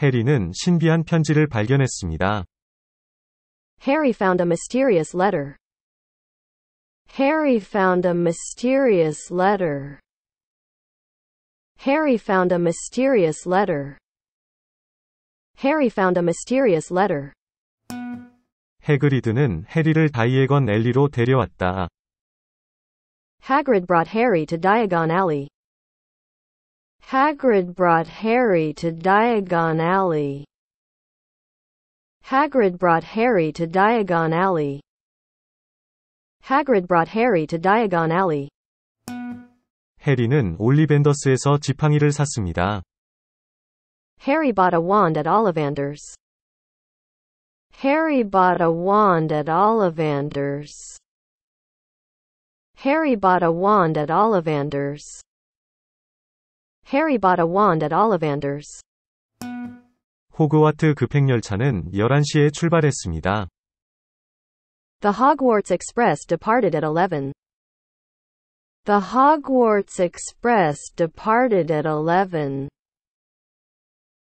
해리는 신비한 편지를 발견했습니다. Harry found a mysterious letter. Harry found a mysterious letter. Harry found a mysterious letter. Harry found a mysterious letter. 해그리드는 해리를 다이애건 앨리로 데려왔다. Hagrid brought Harry to Diagon Alley. Hagrid brought Harry to Diagon Alley. Hagrid brought Harry to Diagon Alley. Hagrid brought Harry to Diagon Alley. 해리는 올리벤더스에서 지팡이를 샀습니다. Harry bought a wand at Ollivanders. Harry bought a wand at Ollivanders. Harry bought a wand at Ollivanders. Harry bought a wand at Ollivanders. 호그와트 급행열차는 11시에 출발했습니다. The Hogwarts Express departed at 11. The Hogwarts Express departed at 11.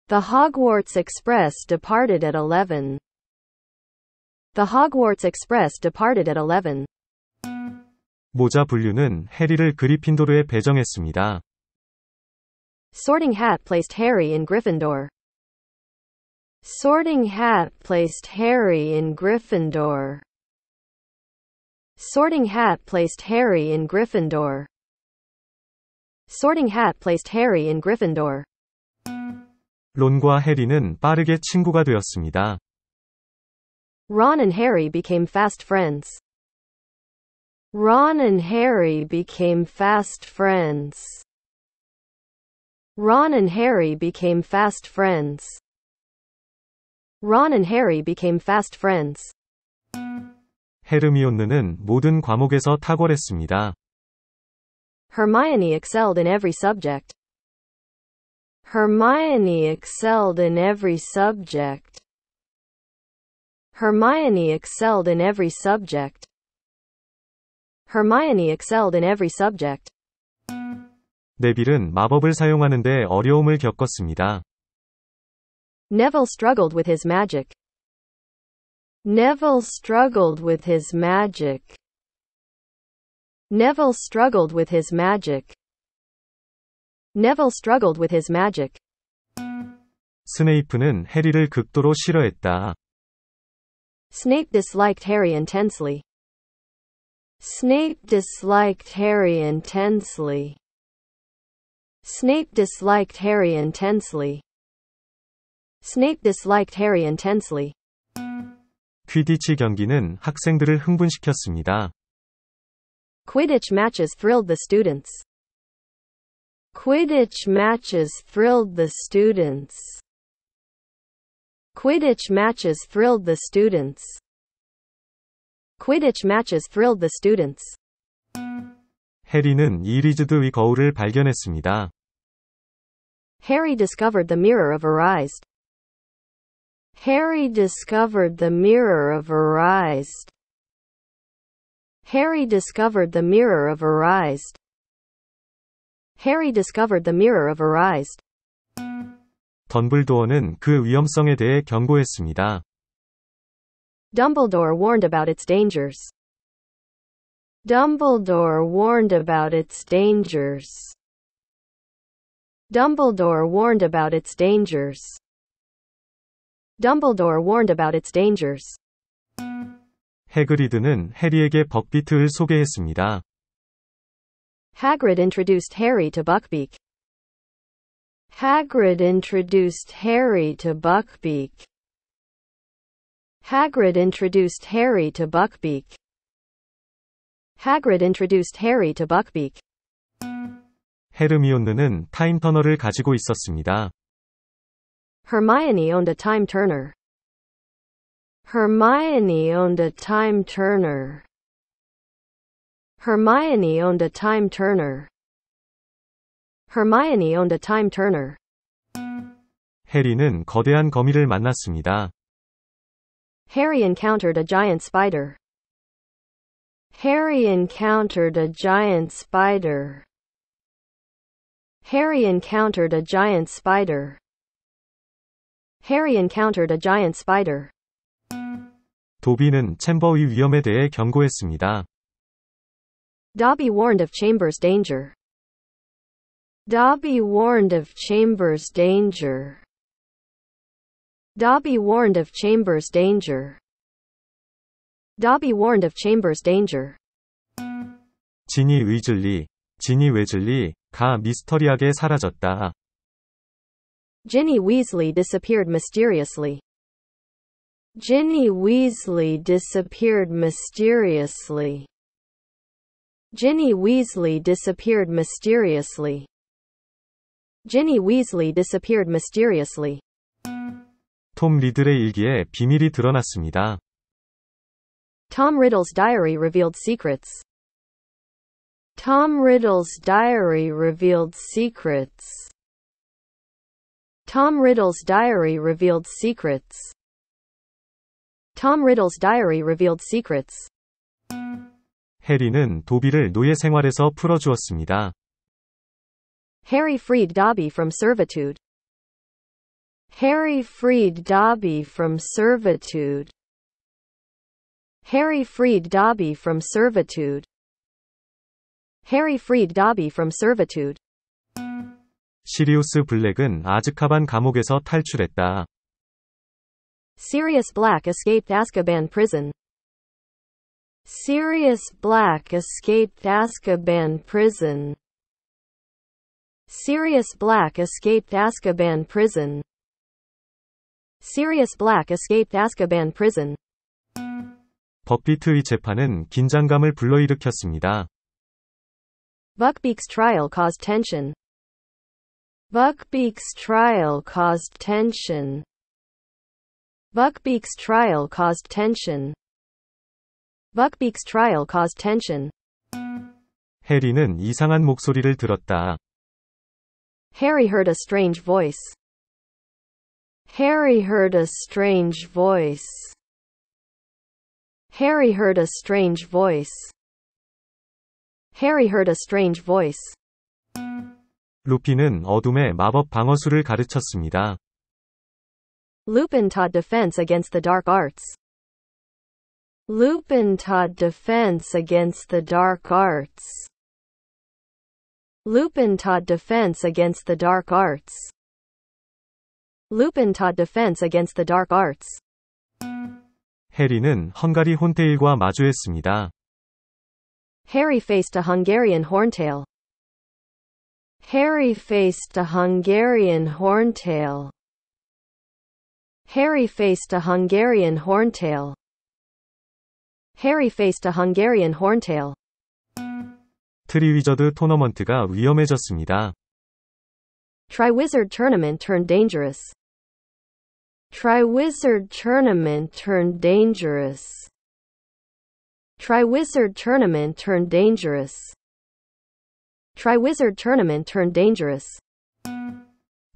The Hogwarts Express departed at 11. The Hogwarts Express departed at 11. 모자 분류는 해리를 그리핀도르에 배정했습니다. Sorting Hat placed Harry in Gryffindor. Sorting Hat placed Harry in Gryffindor. Sorting Hat placed Harry in Gryffindor. Sorting Hat placed Harry in Gryffindor. 론과 해리는 빠르게 친구가 되었습니다. Ron and Harry became fast friends. Ron and Harry became fast friends. Ron and Harry became fast friends. Ron and Harry became fast friends. 헤르미온느는 모든 과목에서 탁월했습니다. Hermione excelled in every subject. Hermione excelled in every subject. Hermione excelled in every subject. Hermione excelled in every subject. 네빌은 마법을 사용하는데 어려움을 겪었습니다. Neville struggled with his magic. Neville struggled with his magic. Neville struggled with his magic. Neville struggled with his magic. 스네이프는 해리를 극도로 싫어했다. Snape disliked Harry intensely. Snape disliked Harry intensely. Snape disliked Harry intensely. Snape disliked Harry intensely. 퀴디치 경기는 학생들을 흥분시켰습니다. Quidditch matches thrilled the students. Quidditch matches thrilled the students. Quidditch matches thrilled the students. Quidditch matches thrilled the students. 해리는 이리즈드의 거울을 발견했습니다. Harry discovered the mirror of Erised. Harry discovered the mirror of Erised. Harry discovered the mirror of Erised. Harry discovered the mirror of Erised. 덤블도어는 그 위험성에 대해 경고했습니다. Dumbledore warned about its dangers. Dumbledore warned about its dangers. Dumbledore warned about its dangers. Dumbledore warned about its dangers. 해그리드는 해리에게 벅비트를 소개했습니다. Hagrid introduced Harry to Buckbeak. Hagrid introduced Harry to Buckbeak. Hagrid introduced Harry to Buckbeak. Hagrid introduced Harry to Buckbeak. 헤르미온느는 타임터널을 가지고 있었습니다. Hermione owned a time turner. Hermione owned a time turner. Hermione owned a time turner. Hermione owned a time turner. 해리는 거대한 거미를 만났습니다. Harry encountered a giant spider. Harry encountered a giant spider. Harry encountered a giant spider. Harry encountered a giant spider. 도비는 챔버의 위험에 대해 경고했습니다. Dobby warned of Chambers' danger. Dobby warned of Chambers' danger. Dobby warned of Chambers' danger. Dobby warned of Chambers' danger. 지니 위즐리, 지니 웨즐리, 가 미스터리하게 사라졌다. Ginny Weasley disappeared mysteriously. Ginny Weasley disappeared mysteriously. Ginny Weasley disappeared mysteriously. Ginny Weasley disappeared mysteriously. 톰 리들의 일기에 비밀이 드러났습니다. Tom Riddle's diary revealed secrets. Tom Riddle's diary revealed secrets. Tom Riddle's diary revealed secrets. Tom Riddle's diary revealed secrets. 해리는 도비를 노예 생활에서 풀어주었습니다. Harry freed Dobby from servitude. Harry freed Dobby from servitude. Harry freed Dobby from servitude. Harry freed Dobby from servitude. 시리우스 블랙은 아즈카반 감옥에서 탈출했다. Sirius Black escaped Azkaban prison. Sirius Black escaped Azkaban prison. Sirius Black escaped Azkaban prison. Sirius Black escaped Azkaban prison. 벅비트의 재판은 긴장감을 불러일으켰습니다. Buckbeak's trial caused tension. Buckbeak's trial caused tension. Buckbeak's trial caused tension. Buckbeak's trial caused tension. 해리는 이상한 목소리를 들었다. Harry heard a strange voice. Harry heard a strange voice. Harry heard a strange voice. Harry heard a strange voice. 루피는 어둠의 마법 방어술을 가르쳤습니다. Lupin taught defense against the dark arts. Lupin taught defense against the dark arts. Lupin taught defense against the dark arts. Lupin taught defense against the dark arts. 해리는 헝가리 혼테일과 마주했습니다. Harry faced a Hungarian horntail. Harry faced a Hungarian horntail. Harry faced a Hungarian horntail. Harry faced a Hungarian horntail. 트리위저드 토너먼트가 위험해졌습니다. Triwizard Tournament turned dangerous. Triwizard Tournament turned dangerous. Triwizard Tournament turned dangerous. Triwizard Tournament turned dangerous.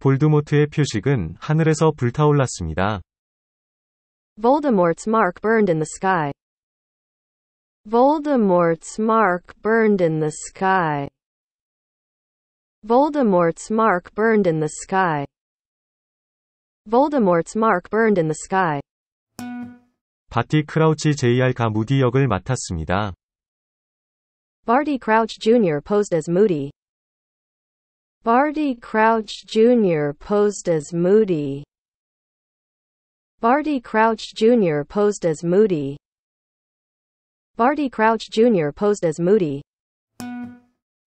볼드모트의 표식은 하늘에서 불타올랐습니다. Voldemort's mark burned in the sky. Voldemort's mark burned in the sky. Voldemort's mark burned in the sky. Voldemort's mark burned in the sky. 바티 크라우치 JR가 무디 역을 맡았습니다. Barty Crouch Jr. posed as Moody. Barty Crouch Jr. posed as Moody. Barty Crouch Jr. posed as Moody. Barty Crouch Jr. posed as Moody.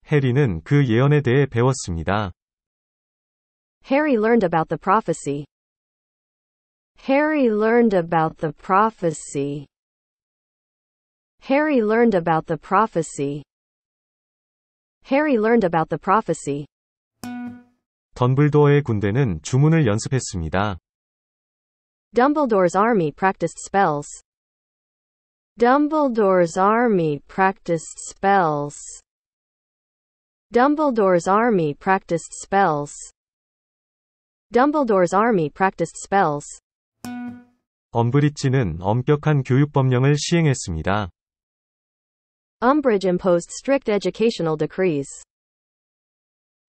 해리는 그 예언에 대해 배웠습니다. Harry learned about the prophecy. Harry learned about the prophecy. Harry learned about the prophecy. Harry learned about the prophecy. 덤블도어의 군대는 주문을 연습했습니다. Dumbledore's army practiced spells. Dumbledore's army practiced spells. Dumbledore's army practiced spells. Dumbledore's army practiced spells. 엄브리치는 엄격한 교육법령을 시행했습니다. Umbridge imposed strict educational decrees.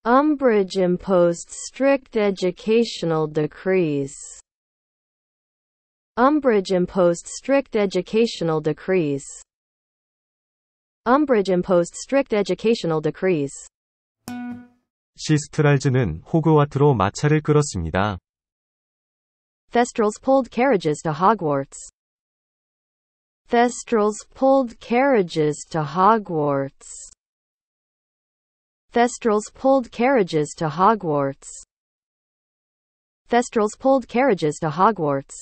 Umbridge imposed strict educational decrees. Umbridge imposed strict educational decrees. Umbridge imposed strict educational decrees. 시스트랄즈는 호그와트로 마차를 끌었습니다. Thestrals pulled carriages to Hogwarts. Thestrals pulled carriages to Hogwarts. Thestrals pulled carriages to Hogwarts. Thestrals pulled carriages to Hogwarts.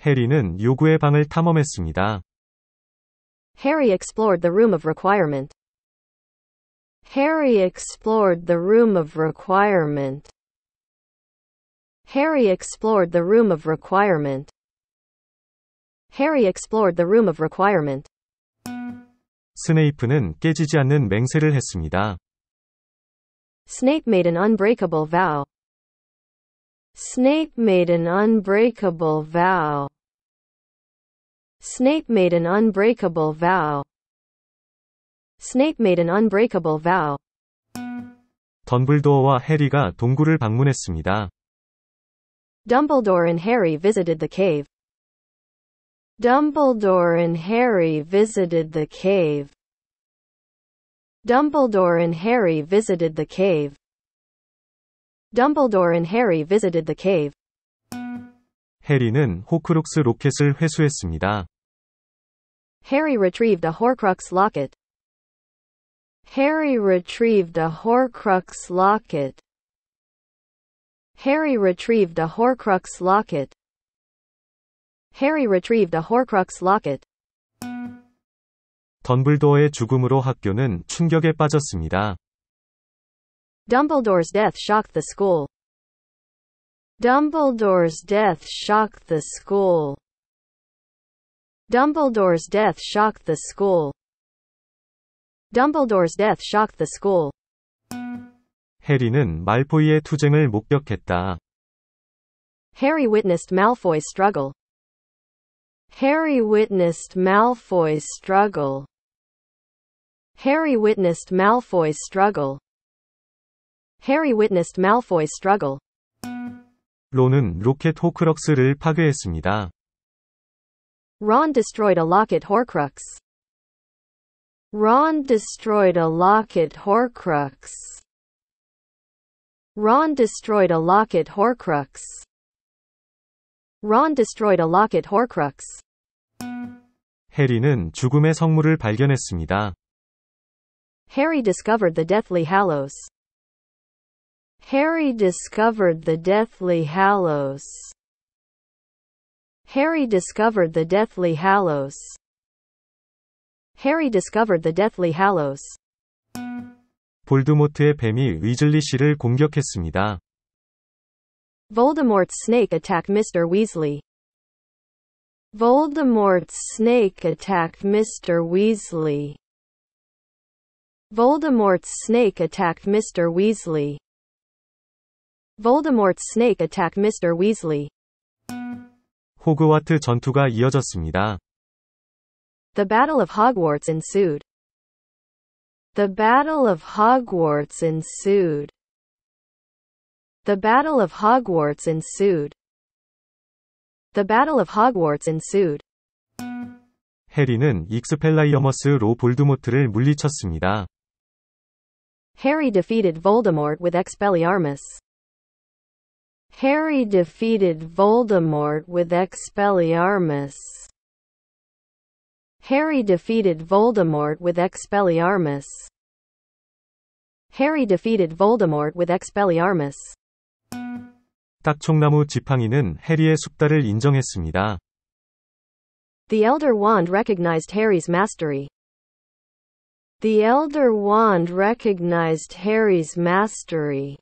해리는 요구의 방을 탐험했습니다. Harry explored the room of requirement. Harry explored the room of requirement. Harry explored the room of requirement. Harry explored the room of requirement. 스네이프는 깨지지 않는 맹세를 했습니다. Snape made an unbreakable vow. Snape made an unbreakable vow. Snape made an unbreakable vow. Snape made an unbreakable vow. 덤블도어와 해리가 동굴을 방문했습니다. Dumbledore and Harry visited the cave. Dumbledore and Harry visited the cave. Dumbledore and Harry visited the cave. Dumbledore and Harry visited the cave. 해리는 호크룩스 로켓을 회수했습니다. Harry retrieved a Horcrux locket. Harry retrieved a Horcrux locket. Harry retrieved a Horcrux locket. Harry retrieved a Horcrux locket. 덤블도어의 죽음으로 학교는 충격에 빠졌습니다. Dumbledore's death shocked the school. Dumbledore's death shocked the school. Dumbledore's death shocked the school. Dumbledore's death shocked the school. 해리는 말포이의 투쟁을 목격했다. Harry witnessed Malfoy's struggle. Harry witnessed Malfoy's struggle. Harry witnessed Malfoy's struggle. Harry witnessed Malfoy's struggle. 론은 로켓 호크럭스를 파괴했습니다. Ron destroyed a locket Horcrux. Ron destroyed a locket Horcrux. Ron destroyed a locket Horcrux. Ron destroyed a locket Horcrux. 해리는 죽음의 성물을 발견했습니다. Harry discovered the Deathly Hallows. Harry discovered the Deathly Hallows. Harry discovered the Deathly Hallows. Harry discovered the Deathly Hallows. 볼드모트의 뱀이 위즐리 씨를 공격했습니다. Voldemort's snake attacked Mr. Weasley. Voldemort's snake attacked Mr. Weasley. Voldemort's snake attacked Mr. Weasley. Voldemort's snake attacked Mr. Weasley. 호그와트 전투가 이어졌습니다. The Battle of Hogwarts ensued. The Battle of Hogwarts ensued. The Battle of Hogwarts ensued. The Battle of Hogwarts ensued. 해리는 익스펠라이어머스로 볼드모트를 물리쳤습니다. Harry defeated Voldemort with Expelliarmus. Harry defeated Voldemort with Expelliarmus. Harry defeated Voldemort with Expelliarmus. Harry defeated Voldemort with Expelliarmus. 딱총나무 지팡이는 해리의 숙달을 인정했습니다. The Elder Wand recognized Harry's mastery. The Elder Wand recognized Harry's mastery.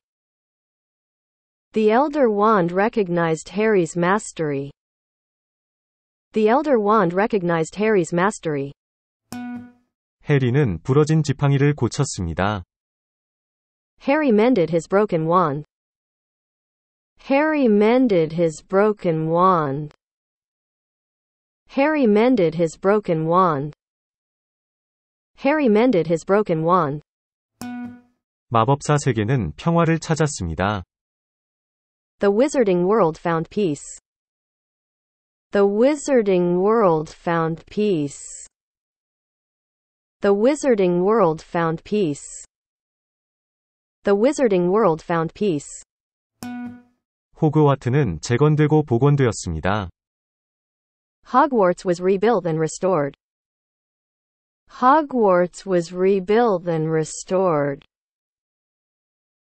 The Elder Wand recognized Harry's mastery. The Elder Wand recognized Harry's mastery. 해리는 부러진 지팡이를 고쳤습니다. Harry mended his broken wand. Harry mended his broken wand. Harry mended his broken wand. Harry mended his broken wand. 마법사 세계는 평화를 찾았습니다. The wizarding world found peace. The Wizarding World found peace. The Wizarding World found peace. The Wizarding World found peace. 호그와트는 재건되고 복원되었습니다. Hogwarts was rebuilt and restored. Hogwarts was rebuilt and restored.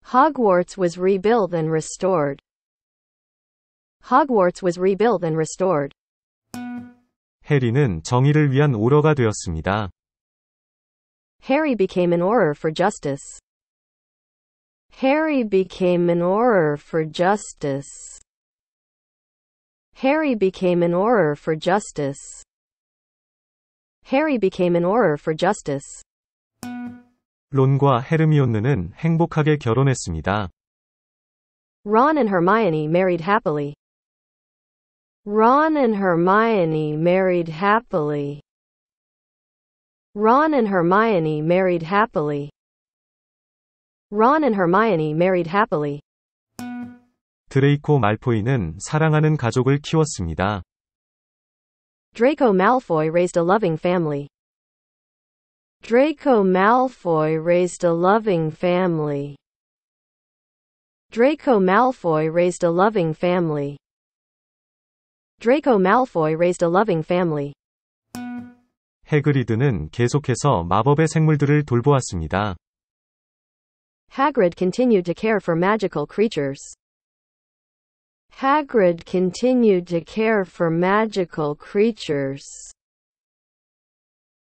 Hogwarts was rebuilt and restored. Hogwarts was rebuilt and restored. 해리는 정의를 위한 오러가 되었습니다. Harry became an auror for justice. Harry became an auror for justice. Harry became an auror for justice. Harry became an auror for justice. 론과 헤르미온느는 행복하게 결혼했습니다. Ron and Hermione married happily. Ron and Hermione married happily. Ron and Hermione married happily. Ron and Hermione married happily. 드레이코 말포이는 사랑하는 가족을 키웠습니다. Draco Malfoy raised a loving family. Draco Malfoy raised a loving family. Draco Malfoy raised a loving family. Draco Malfoy raised a loving family. 해그리드는 계속해서 마법의 생물들을 돌보았습니다. Hagrid continued to care for magical creatures. Hagrid continued to care for magical creatures.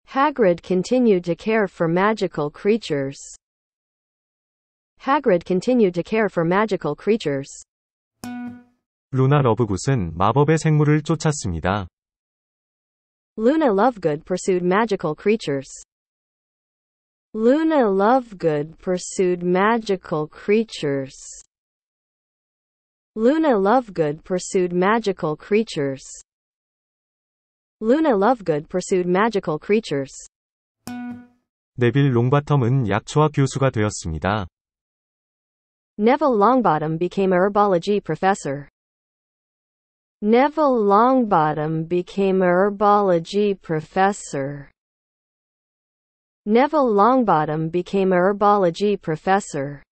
Hagrid continued to care for magical creatures. Hagrid continued to care for magical creatures. 루나 러브굿은 마법의 생물을 쫓았습니다. Luna Lovegood pursued magical creatures. Luna Lovegood pursued magical creatures. Luna Lovegood pursued magical creatures. Luna Lovegood pursued magical creatures. 네빌 롱바텀은 약초학 교수가 되었습니다. Neville Longbottom became a herbology professor. Neville Longbottom became a herbology professor. Neville Longbottom became a herbology professor.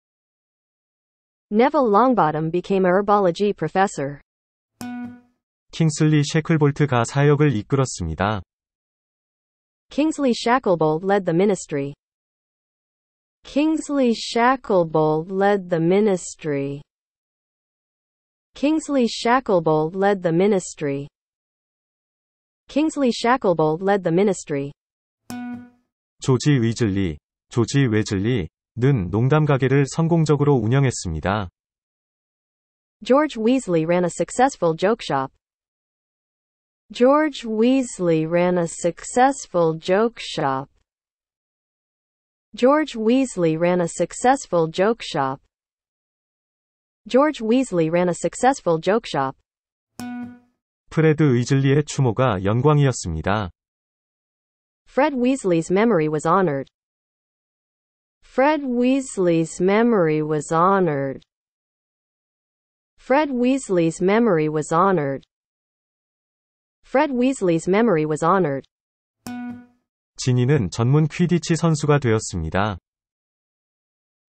Neville Longbottom became a herbology professor. 킹슬리 셰클볼트가 사역을 이끌었습니다. Kingsley Shacklebolt led the ministry. Kingsley Shacklebolt led the ministry. Kingsley Shacklebolt led the ministry. Kingsley Shacklebolt led the ministry. 조지 위즐리, 조지 웨즐리는 농담 가게를 성공적으로 운영했습니다. George Weasley ran a successful joke shop. George Weasley ran a successful joke shop. George Weasley ran a successful joke shop. George Weasley ran a successful joke shop. 프레드 위즐리의 추모가 영광이었습니다. Fred Weasley's memory was honored. Fred Weasley's memory was honored. Fred Weasley's memory was honored. Fred Weasley's memory was honored. 지니는 전문 퀴디치 선수가 되었습니다.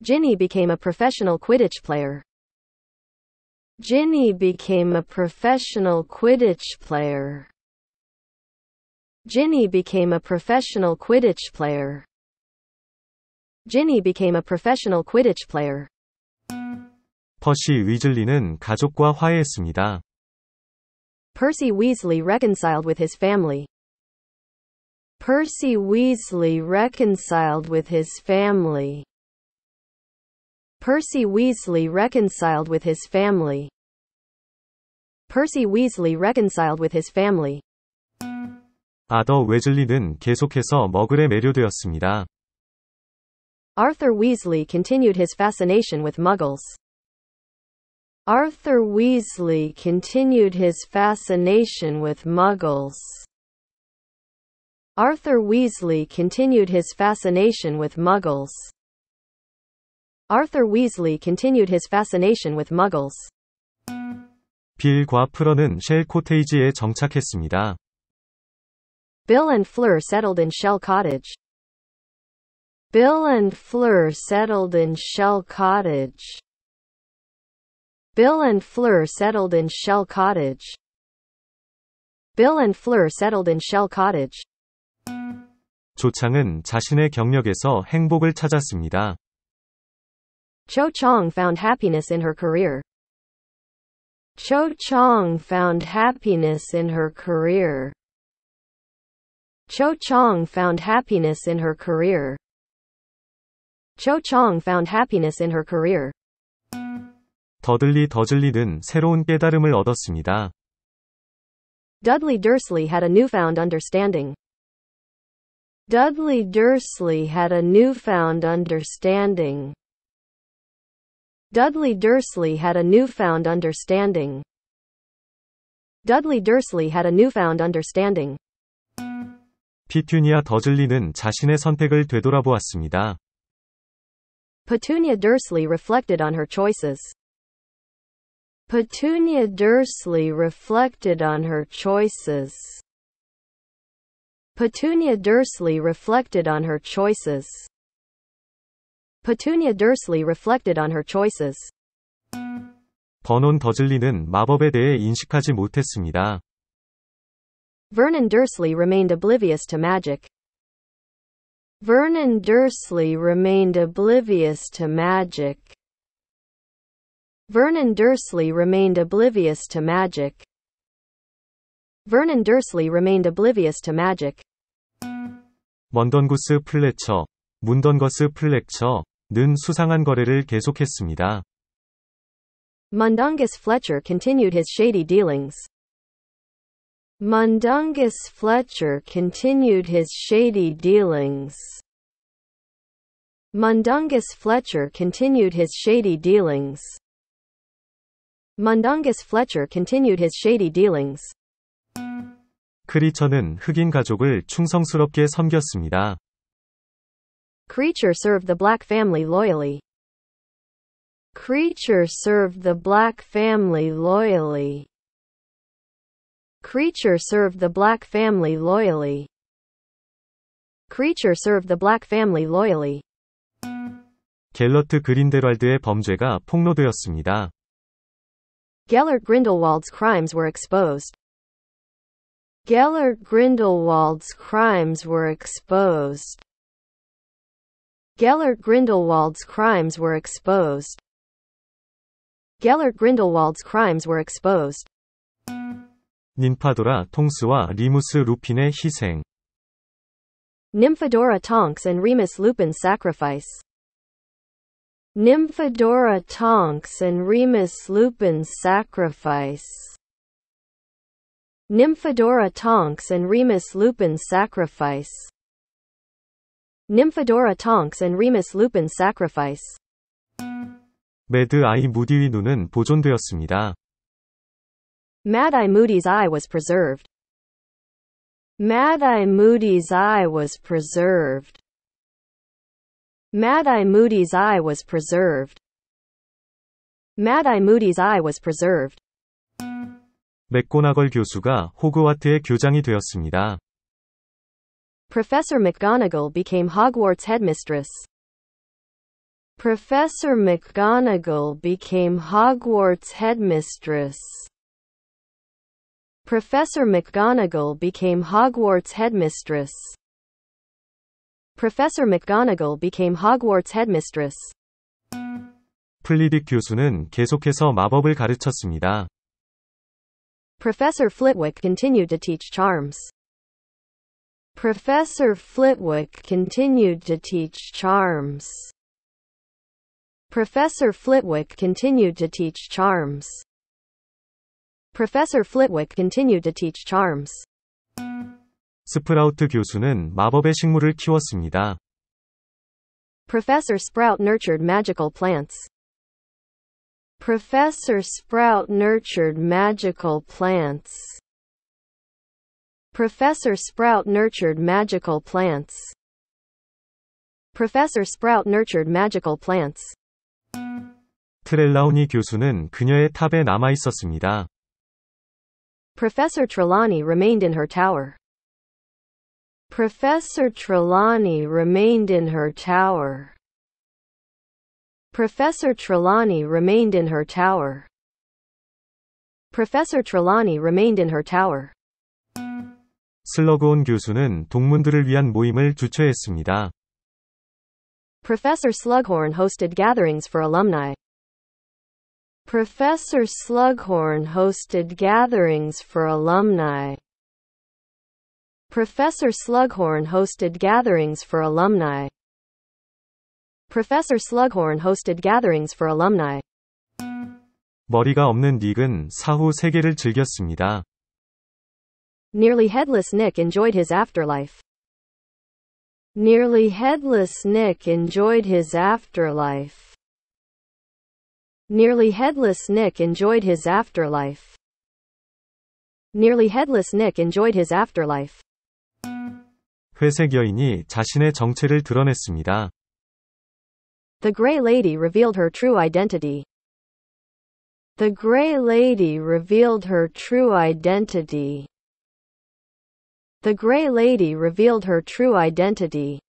Ginny became a professional Quidditch player. Ginny became a professional Quidditch player. Ginny became a professional Quidditch player. Ginny became a professional Quidditch player. 퍼시 위즐리는 가족과 화해했습니다. Percy Weasley reconciled with his family. Percy Weasley reconciled with his family. Percy Weasley reconciled with his family. Percy Weasley reconciled with his family. 아더 웨즐리는 계속해서 머글에 매료되었습니다. Arthur Weasley continued his fascination with muggles. Arthur Weasley continued his fascination with muggles. Arthur Weasley continued his fascination with muggles. Arthur Weasley continued his fascination with muggles. 빌과 프런은 쉘 코테이지에 정착했습니다. Bill and Fleur settled in Shell Cottage. Bill and Fleur settled in Shell Cottage. Bill and Fleur settled in Shell Cottage. Bill and Fleur settled in Shell Cottage. 조창은 자신의 경력에서 행복을 찾았습니다. Cho Chang found happiness in her career. Cho Chang found happiness in her career. Cho Chang found happiness in her career. Cho Chang found happiness in her career. 더들리 더즐리는 새로운 깨달음을 얻었습니다. Dudley Dursley had a newfound understanding. Dudley Dursley had a newfound understanding. Dudley Dursley had a newfound understanding. Dudley Dursley had a newfound understanding. 피튜니아 더즐리는 자신의 선택을 되돌아보았습니다. Petunia Dursley reflected on her choices. Petunia Dursley reflected on her choices. Petunia Dursley reflected on her choices. Petunia Dursley reflected on her choices. 버논 더즐리는 마법에 대해 인식하지 못했습니다. Vernon Dursley remained oblivious to magic. Vernon Dursley remained oblivious to magic. Vernon Dursley remained oblivious to magic. Vernon Dursley remained oblivious to magic. 먼던구스 플래처, 문던거스 플렉처 는 수상한 거래를 계속했습니다. Mundungus Fletcher continued his shady dealings. Mundungus Fletcher continued his shady dealings. Mundungus Fletcher continued his shady dealings. Mundungus Fletcher continued his shady dealings. 크리처는 흑인 가족을 충성스럽게 섬겼습니다. Kreacher served the black family loyally. Kreacher served the black family loyally. Kreacher served the black family loyally. Kreacher served the black family loyally. 갤러트 그린데왈드의 범죄가 폭로되었습니다. Gellert Grindelwald's crimes were exposed. Gellert Grindelwald's crimes were exposed. Gellert Grindelwald's crimes were exposed. Gellert Grindelwald's crimes were exposed. 닌파도라 통스와 리무스 루핀의 희생. Nymphadora Tonks and Remus Lupin's sacrifice. Nymphadora Tonks and Remus Lupin's sacrifice. Nymphadora Tonks and Remus Lupin's sacrifice. Nymphadora Tonks and Remus Lupin's sacrifice. 매드 아이 무디의 눈은 보존되었습니다. Mad Eye Moody's eye was preserved. Mad Eye Moody's eye was preserved. Mad Eye Moody's eye was preserved. Mad Eye Moody's eye was preserved. 맥고나걸 교수가 호그와트의 교장이 되었습니다. Professor McGonagall became Hogwarts headmistress. Professor McGonagall became Hogwarts headmistress. Professor McGonagall became Hogwarts headmistress. Professor McGonagall became Hogwarts headmistress. 플리딕 교수는 계속해서 마법을 가르쳤습니다. Professor Flitwick continued to teach charms. Professor Flitwick continued to teach charms. Professor Flitwick continued to teach charms. Professor Flitwick continued to teach charms. 스프라우트 교수는 마법의 식물을 키웠습니다. Professor Sprout nurtured magical plants. Professor Sprout nurtured magical plants. Professor Sprout nurtured magical plants. Professor Sprout nurtured magical plants. 트렐라우니 교수는 그녀의 탑에 남아 있었습니다. Professor Trelawney remained in her tower. Professor Trelawney remained in her tower. Professor Trelawney remained in her tower. Professor Trelawney remained in her tower. 슬러그온 교수는 동문들을 위한 모임을 주최했습니다. Professor Slughorn hosted gatherings for alumni. Professor Slughorn hosted gatherings for alumni. Professor Slughorn hosted gatherings for alumni. Professor Slughorn hosted gatherings for alumni. 머리가 없는 닉은 사후 세계를 즐겼습니다. Nearly headless Nick enjoyed his afterlife. Nearly headless Nick enjoyed his afterlife. Nearly headless Nick enjoyed his afterlife. Nearly headless Nick enjoyed his afterlife. 회색 여인이 자신의 정체를 드러냈습니다. The Grey Lady revealed her true identity. The Grey Lady revealed her true identity. The Grey Lady revealed her true identity.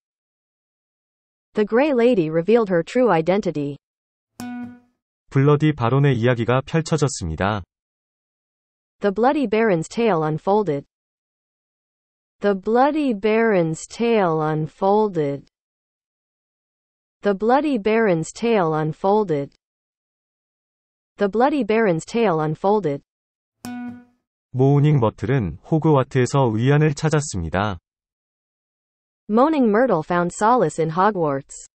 The Grey Lady revealed her true identity. 블러디 바론의 이야기가 펼쳐졌습니다. The Bloody Baron's tale unfolded. The Bloody Baron's tale unfolded. The Bloody Baron's tale unfolded. The Bloody Baron's tale unfolded. 모우닝 머틀은 호그와트에서 위안을 찾았습니다. Moaning Myrtle found solace in Hogwarts.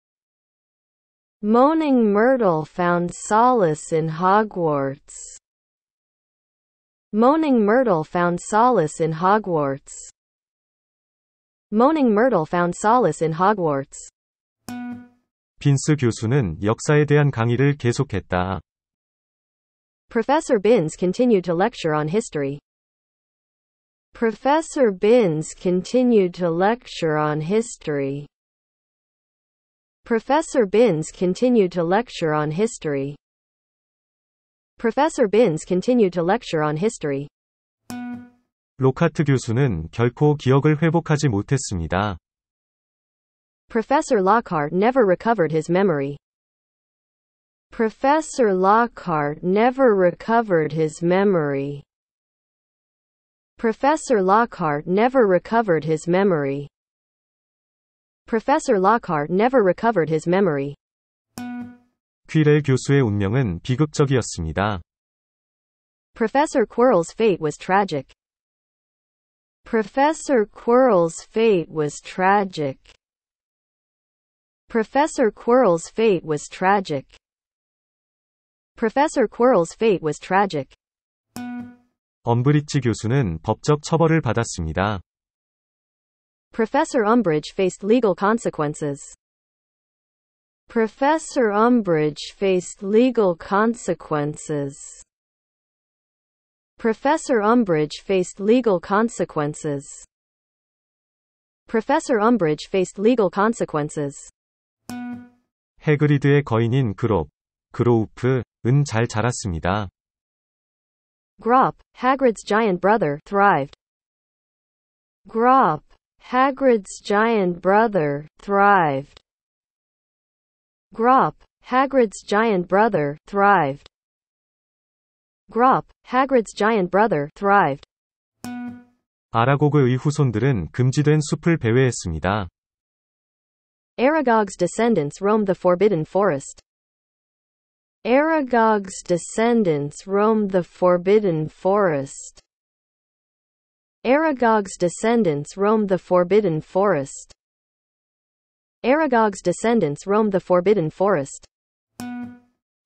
Moaning Myrtle found solace in Hogwarts. Moaning Myrtle found solace in Hogwarts. Moaning Myrtle found solace in Hogwarts. 빈스 교수는 역사에 대한 강의를 계속했다. Professor Binns continued to lecture on history. Professor Binns continued to lecture on history. Professor Binns continued to lecture on history. Professor Binns continued to lecture on history. 로카트 교수는 결코 기억을 회복하지 못했습니다. Professor Lockhart never recovered his memory. Professor Lockhart never recovered his memory. Professor Lockhart never recovered his memory. Professor Lockhart never recovered his memory. 퀴렐 교수의 운명은 비극적이었습니다. Professor Quirrell's fate was tragic. Professor Quirrell's fate was tragic. Professor Quirrell's fate was tragic. Professor Quirrell's fate was tragic. 엄브리치 교수는 법적 처벌을 받았습니다. Professor Umbridge faced legal consequences. Professor Umbridge faced legal consequences. Professor Umbridge faced legal consequences. Professor Umbridge faced legal consequences. 해그리드의 거인인 그롭, 그로우프은 잘 자랐습니다. Grawp, Hagrid's giant brother, thrived. Grawp, Hagrid's giant brother, thrived. Grawp, Hagrid's giant brother, thrived. Grawp, Hagrid's giant brother, thrived. 아라고그의 후손들은 금지된 숲을 배회했습니다. Aragog's descendants roamed the forbidden forest. Aragog's descendants roamed the forbidden forest. Aragog's descendants roamed the forbidden forest. Aragog's descendants roamed the forbidden forest.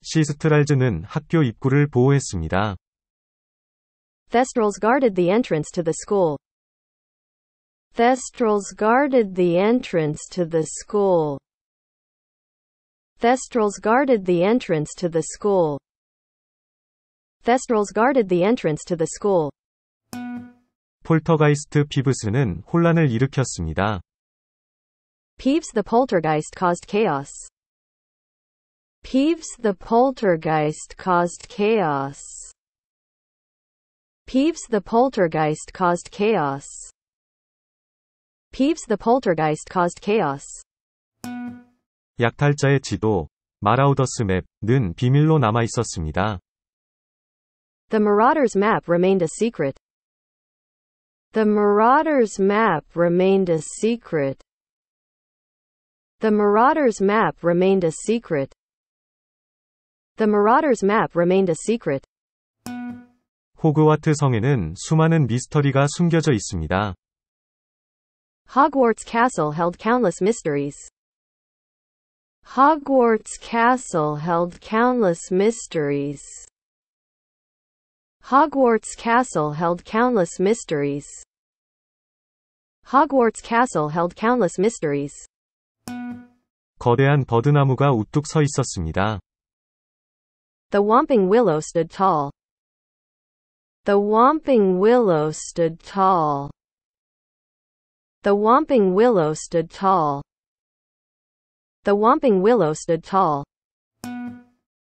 시스트랄즈는 학교 입구를 보호했습니다. Thestrals guarded the entrance to the school. Thestrals guarded the entrance to the school. Thestrals guarded the entrance to the school. Thestrals guarded the entrance to the school. 폴터가이스트 피브스는 혼란을 일으켰습니다. Peeves the poltergeist caused chaos. Peeves the poltergeist caused chaos. Peeves the poltergeist caused chaos. Peeves the poltergeist caused chaos. 약탈자의 지도, 마라우더스 맵는 비밀로 남아 있었습니다. The Marauders map remained a secret. The Marauders map remained a secret. The Marauders map remained a secret. The Marauders map remained a secret. 호그와트 성에는 수많은 미스터리가 숨겨져 있습니다. Hogwarts Castle held countless mysteries. Hogwarts Castle held countless mysteries. Hogwarts Castle held countless mysteries. Hogwarts Castle held countless mysteries. 거대한 버드나무가 우뚝 서 있었습니다. The Whomping Willow stood tall. The Whomping Willow stood tall. The Whomping Willow stood tall. The Whomping Willow stood tall.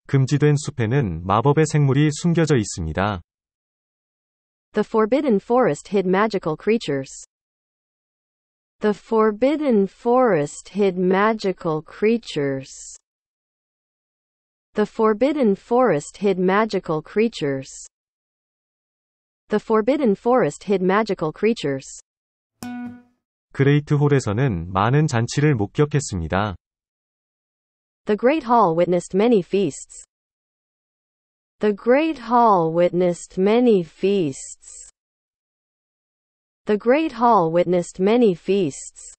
금지된 숲에는 마법의 생물이 숨겨져 있습니다. The Forbidden Forest hid magical creatures. The Forbidden Forest hid magical creatures. The Forbidden Forest hid magical creatures. The Forbidden Forest hid magical creatures. 그레이트 홀에서는 많은 잔치를 목격했습니다. The Great Hall witnessed many feasts. The Great Hall witnessed many feasts. The Great Hall witnessed many feasts.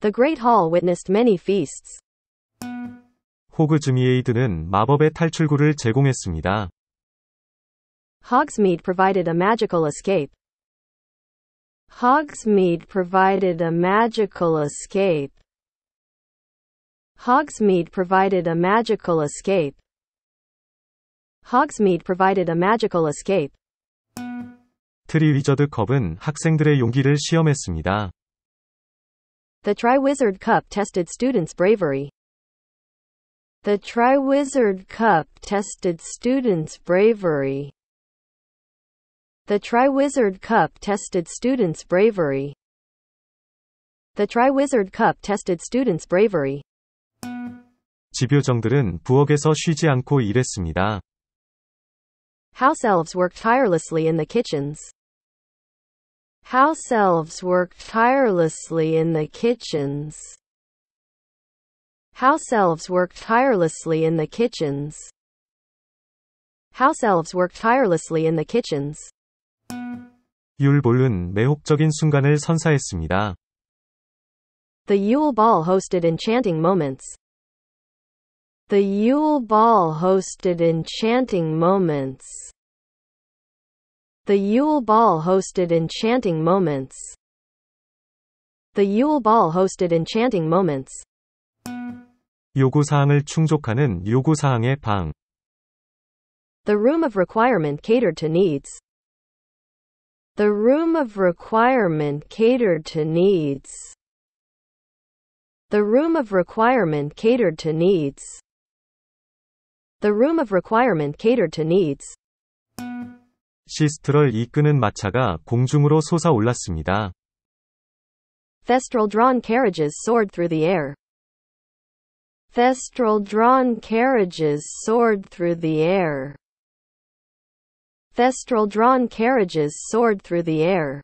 The Great Hall witnessed many feasts. 호그즈미에이드는 마법의 탈출구를 제공했습니다. Hogsmeade provided a magical escape. Hogsmeade provided a magical escape. Hogsmeade provided a magical escape. Hogsmeade provided a magical escape. 트리 위저드 컵은 학생들의 용기를 시험했습니다. The Triwizard Cup tested students' bravery. The Triwizard Cup tested students' bravery. The Triwizard Cup tested students' bravery. The Triwizard Cup tested students' bravery. 집요정들은 부엌에서 쉬지 않고 일했습니다. House elves worked tirelessly in the kitchens. House elves worked tirelessly in the kitchens. House elves worked tirelessly in the kitchens. House elves worked tirelessly in the kitchens. 율볼은 매혹적인 순간을 선사했습니다. The Yule Ball hosted enchanting moments. The Yule Ball hosted enchanting moments. The Yule Ball hosted enchanting moments. The Yule Ball hosted enchanting moments. 요구사항을 충족하는 요구사항의 방. The room of requirement catered to needs. The room of requirement catered to needs. The room of requirement catered to needs. The room of requirement catered to needs. 시스트럴 이끄는 마차가 공중으로 솟아올랐습니다. Thestral drawn carriages soared through the air. Thestral drawn carriages soared through the air. Thestral drawn carriages soared through the air.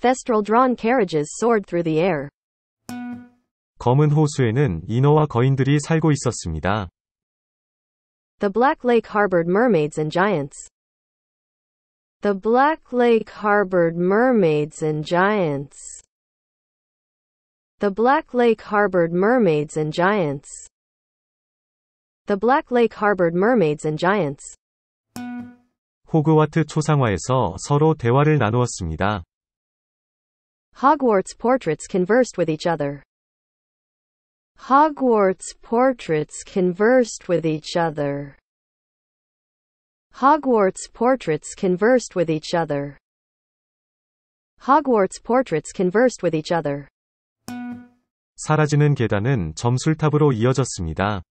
Thestral drawn carriages soared through the air. 검은 호수에는 인어와 거인들이 살고 있었습니다. The Black Lake harbored mermaids and giants. The Black Lake harbored mermaids and giants. The Black Lake harbored mermaids and giants. The Black Lake harbored mermaids and giants. 호그와트 초상화에서 서로 대화를 나누었습니다. Hogwarts portraits conversed with each other. Hogwarts portraits conversed with each other. Hogwarts portraits conversed with each other. Hogwarts portraits conversed with each other. 사라지는 계단은 점술탑으로 이어졌습니다.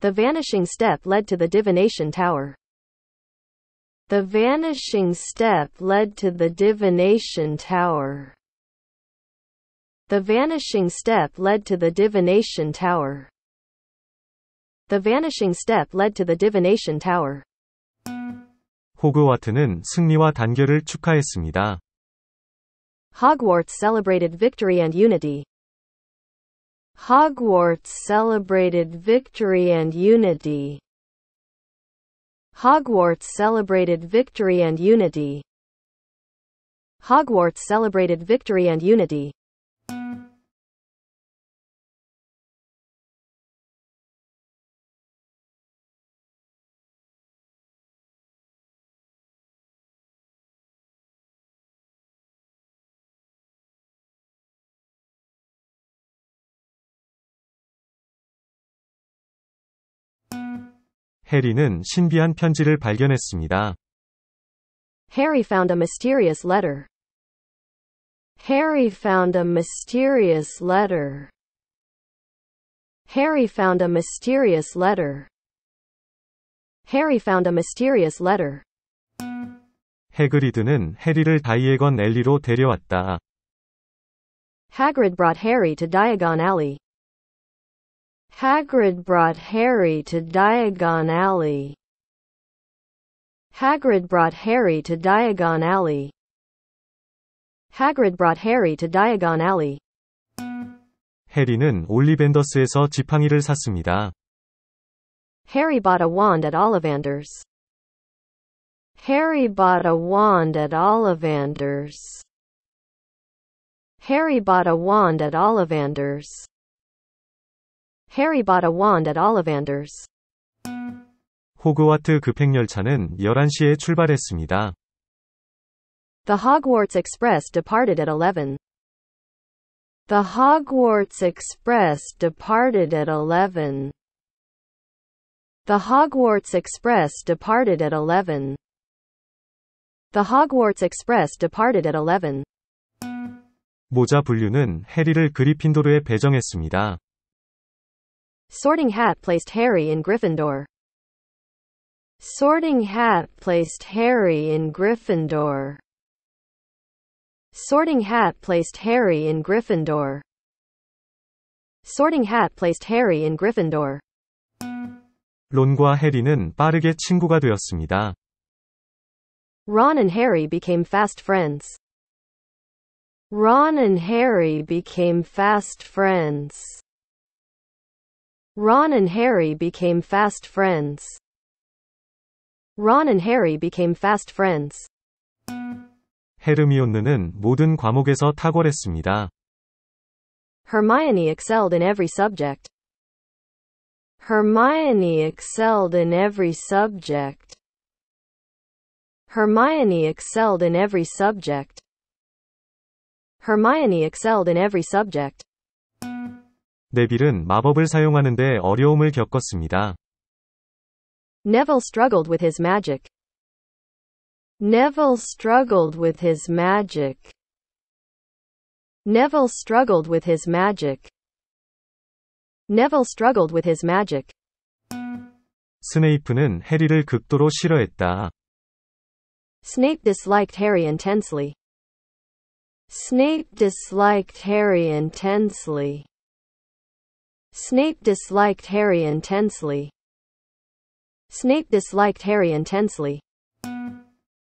The vanishing step led to the divination tower. The vanishing step led to the divination tower. The vanishing step led to the divination tower. The vanishing step led to the divination tower. 호그와트는 승리와 단결을 축하했습니다. Hogwarts celebrated victory and unity. Hogwarts celebrated victory and unity. Hogwarts celebrated victory and unity. Hogwarts celebrated victory and unity. 해리는 신비한 편지를 발견했습니다. Harry found a mysterious letter. Harry found a mysterious letter. Harry found a mysterious letter. Harry found a mysterious letter. 해그리드는 해리를 다이애건 엘리로 데려왔다. Hagrid brought Harry to Diagon Alley. Hagrid brought Harry to Diagon Alley. Hagrid brought Harry to Diagon Alley. Hagrid brought Harry to Diagon Alley. 해리는 올리벤더스에서 지팡이를 샀습니다. Harry bought a wand at Ollivanders. Harry bought a wand at Ollivanders. Harry bought a wand at Ollivanders. Harry bought a wand at Ollivanders. 호그와트 급행열차는 11시에 출발했습니다. The Hogwarts Express departed at 11. The Hogwarts Express departed at 11. The Hogwarts Express departed at 11. The Hogwarts Express departed at 11. 모자 분류는 해리를 그리핀도르에 배정했습니다. Sorting Hat placed Harry in Gryffindor. Sorting Hat placed Harry in Gryffindor. Sorting Hat placed Harry in Gryffindor. Sorting Hat placed Harry in Gryffindor. 론과 해리는 빠르게 친구가 되었습니다. Ron and Harry became fast friends. Ron and Harry became fast friends. Ron and Harry became fast friends. Ron and Harry became fast friends. 헤르미온느는 모든 과목에서 탁월했습니다. Hermione excelled in every subject. Hermione excelled in every subject. Hermione excelled in every subject. Hermione excelled in every subject. 네빌은 마법을 사용하는데 어려움을 겪었습니다. Neville struggled with his magic. Neville struggled with his magic. Neville struggled with his magic. Neville struggled with his magic. 스네이프는 해리를 극도로 싫어했다. Snape disliked Harry intensely. Snape disliked Harry intensely. Snape disliked Harry intensely. Snape disliked Harry intensely.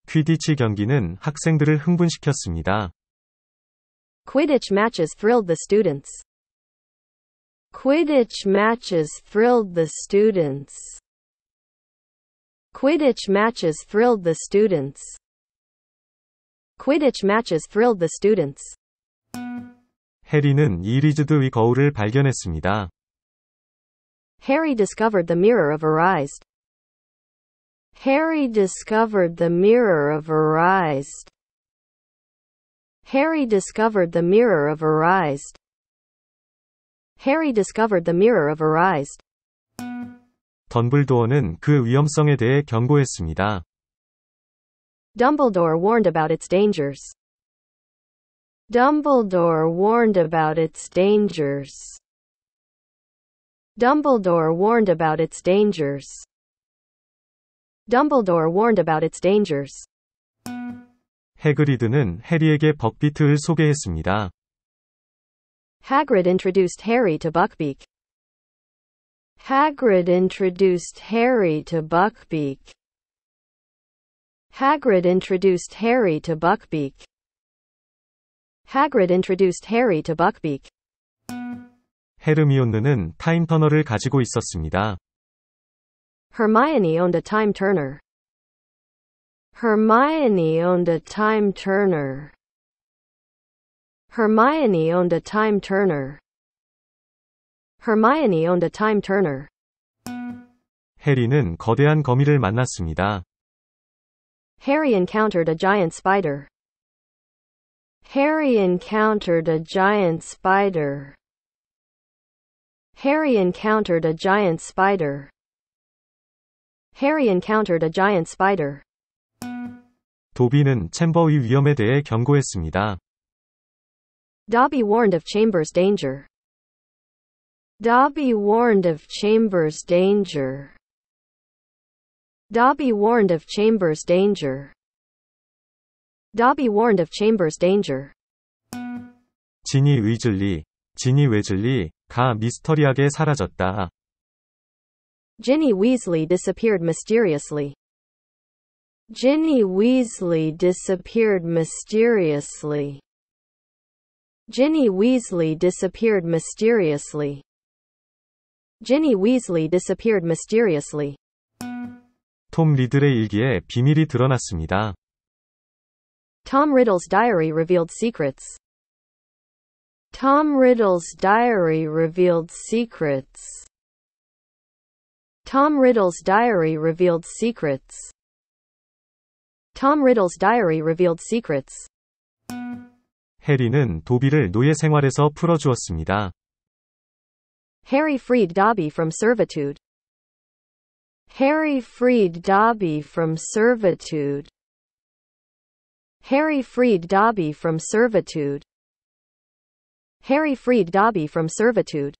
퀴디치 경기는 학생들을 흥분시켰습니다. Quidditch matches thrilled the students. Quidditch matches thrilled the students. Quidditch matches thrilled the students. Quidditch matches thrilled the students. 해리는 이리즈드 위 거울을 발견했습니다. Harry discovered the mirror of Arised. Harry discovered the mirror of Arised. Harry discovered the mirror of Arised. Harry discovered the mirror of Arised. 덤블도어는 그 위험성에 대해 경고했습니다. Dumbledore warned about its dangers. Dumbledore warned about its dangers. Dumbledore warned about its dangers. Dumbledore warned about its dangers. 해그리드는 해리에게 벅비트를 소개했습니다. Hagrid introduced Harry to Buckbeak. Hagrid introduced Harry to Buckbeak. Hagrid introduced Harry to Buckbeak. Hagrid introduced Harry to Buckbeak. 헤르미온느는 타임 터널을 가지고 있었습니다. Hermione owned a time turner. Hermione owned a time turner. Hermione owned a time turner. Hermione owned a time turner. 해리는 거대한 거미를 만났습니다. Harry encountered a giant spider. Harry encountered a giant spider. Harry encountered a giant spider. Harry encountered a giant spider. 도비는 챔버의 위험에 대해 경고했습니다. Dobby warned of Chambers' danger. Dobby warned of Chambers' danger. Dobby warned of Chambers' danger. Dobby warned of Chambers' danger. 지니 위즐리, 지니 웨즐리, 가 미스터리하게 사라졌다. Ginny Weasley disappeared mysteriously. Ginny Weasley disappeared mysteriously. Ginny Weasley disappeared mysteriously. Ginny Weasley disappeared mysteriously. 톰 리들의 일기에 비밀이 드러났습니다. Tom Riddle's diary revealed secrets. Tom Riddle's diary revealed secrets. Tom Riddle's diary revealed secrets. Tom Riddle's diary revealed secrets. 해리는 도비를 노예 생활에서 풀어주었습니다. Harry freed Dobby from servitude. Harry freed Dobby from servitude. Harry freed Dobby from servitude. Harry freed Dobby from servitude.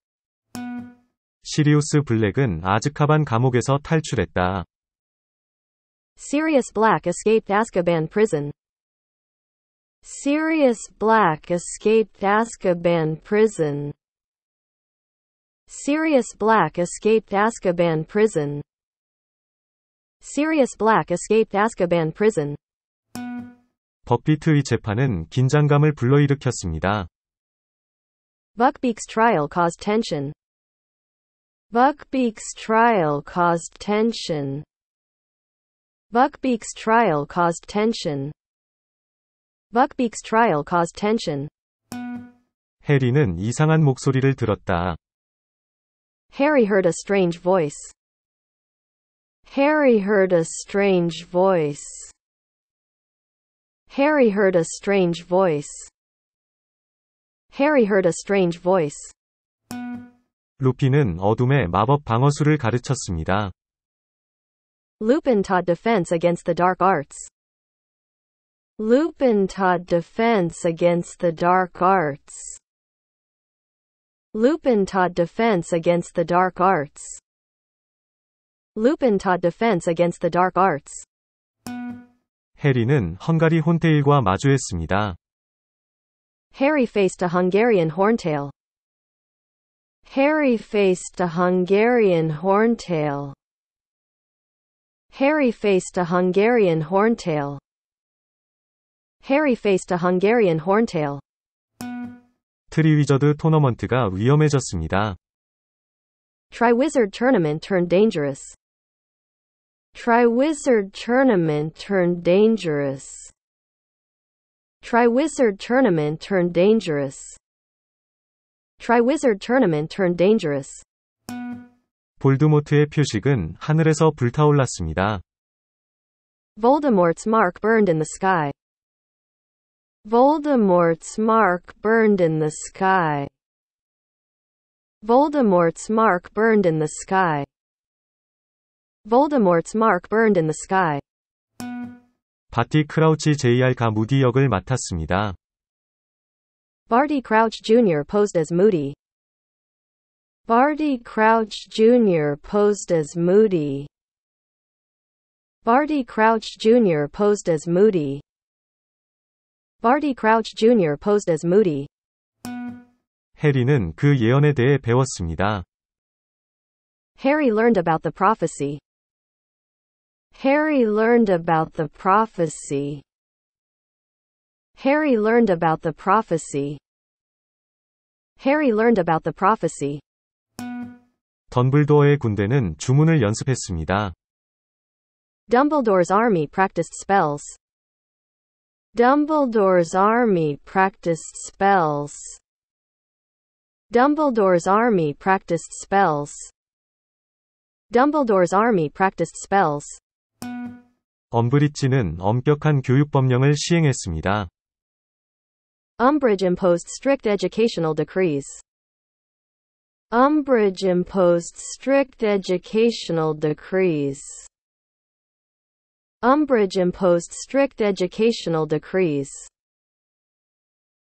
시리우스 블랙은 아즈카반 감옥에서 탈출했다. Sirius Black escaped Azkaban prison. Sirius Black escaped Azkaban prison. Sirius Black escaped Azkaban prison. Sirius Black escaped Azkaban prison. 벅비트의 재판은 긴장감을 불러일으켰습니다. Buckbeak's trial caused tension. Buckbeak's trial caused tension. Buckbeak's trial caused tension. Buckbeak's trial caused tension. 해리는 이상한 목소리를 들었다. Harry heard a strange voice. Harry heard a strange voice. Harry heard a strange voice. Harry heard a strange voice. 루피는 어둠의 마법 방어술을 가르쳤습니다. Lupin taught defense against the dark arts. Lupin taught defense against the dark arts. Lupin taught defense against the dark arts. Lupin taught defense against the dark arts. 해리는 헝가리 혼테일과 마주했습니다. Harry faced a Hungarian horntail. Harry faced a Hungarian horntail. Harry faced a Hungarian horntail. Harry faced a Hungarian horntail. 트리위저드 토너먼트가 위험해졌습니다. Triwizard Tournament turned dangerous. Triwizard Tournament turned dangerous. Triwizard Tournament turned dangerous. Triwizard Tournament turned dangerous. 볼드모트의 표식은 하늘에서 불타올랐습니다. Voldemort's mark burned in the sky. Voldemort's mark burned in the sky. Voldemort's mark burned in the sky. Voldemort's mark burned in the sky. 바티 크라우치 JR가 무디 역을 맡았습니다. Barty Crouch Jr. posed as Moody. Barty Crouch Jr. posed as Moody. Barty Crouch Jr. posed as Moody. Barty Crouch Jr. posed as Moody. 해리는 그 예언에 대해 배웠습니다. Harry learned about the prophecy. Harry learned about the prophecy. Harry learned about the prophecy. Harry learned about the prophecy. 덤블도어의 군대는 주문을 연습했습니다. Dumbledore's army practiced spells. Dumbledore's army practiced spells. Dumbledore's army practiced spells. Dumbledore's army practiced spells. 엄브리지는 엄격한 교육법령을 시행했습니다. Umbridge imposed strict educational decrees. Umbridge imposed strict educational decrees. Umbridge imposed strict educational decrees.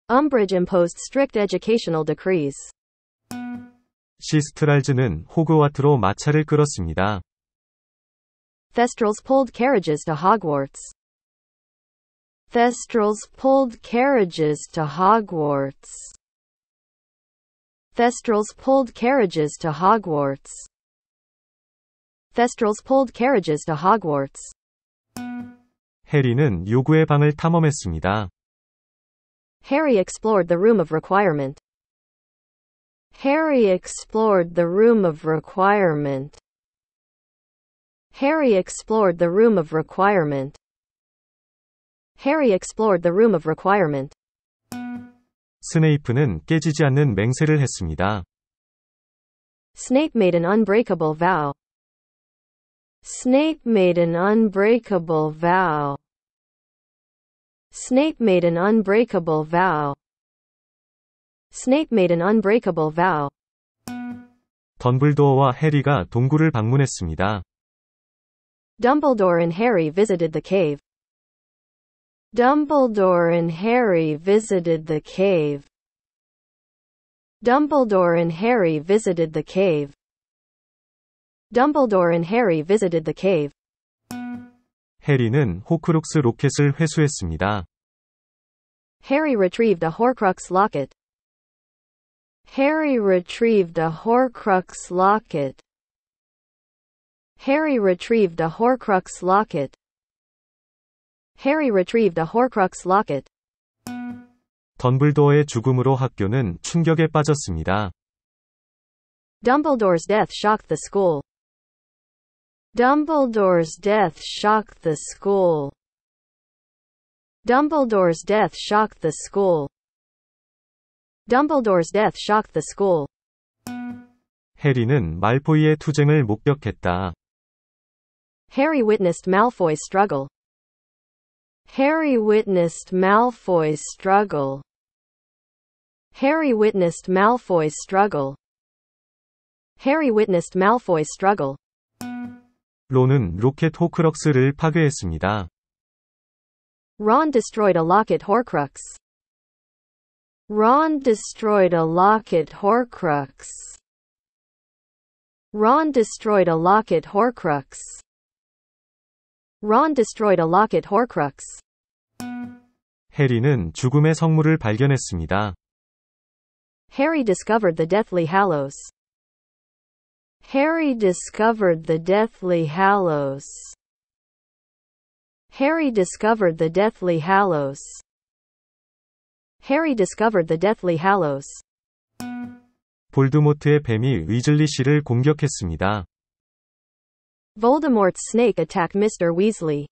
Umbridge imposed strict educational decrees. 시스트랄즈는 호그와트로 마차를 끌었습니다. Thestrals pulled carriages to Hogwarts. Thestrals pulled carriages to Hogwarts. Thestrals pulled carriages to Hogwarts. Thestrals pulled carriages to Hogwarts. 해리는 요구의 방을 탐험했습니다. Harry explored the room of requirement. Harry explored the room of requirement. Harry explored the room of requirement. Harry explored the room of requirement. 스네이프는 깨지지 않는 맹세를 했습니다. Snape made an unbreakable vow. Snape made an unbreakable vow. Snape made an unbreakable vow. Snape made an unbreakable vow. 덤블도어와 해리가 동굴을 방문했습니다. Dumbledore and Harry visited the cave. Dumbledore and Harry visited the cave. Dumbledore and Harry visited the cave. Dumbledore and Harry visited the cave. 해리는 호크룩스 로켓을 회수했습니다. Harry retrieved a Horcrux locket. Harry retrieved a Horcrux locket. Harry retrieved a Horcrux locket. Harry retrieved a Horcrux locket. 덤블도어의 죽음으로 학교는 충격에 빠졌습니다. Dumbledore's death shocked the school. Dumbledore's death shocked the school. Dumbledore's death shocked the school. Dumbledore's death shocked the school. 해리는 말포이의 투쟁을 목격했다. Harry witnessed Malfoy's struggle. Harry witnessed Malfoy's struggle. Harry witnessed Malfoy's struggle. Harry witnessed Malfoy's struggle. 론은 로켓 호크럭스를 파괴했습니다. Ron destroyed a locket Horcrux. Ron destroyed a locket Horcrux. Ron destroyed a locket Horcrux. Ron destroyed a locket Horcrux. 해리는 죽음의 성물을 발견했습니다. Harry discovered the Deathly Hallows. Harry discovered the Deathly Hallows. Harry discovered the Deathly Hallows. Harry discovered the Deathly Hallows. 볼드모트의 뱀이 위즐리 씨를 공격했습니다. Voldemort's snake attacked Mr. Weasley.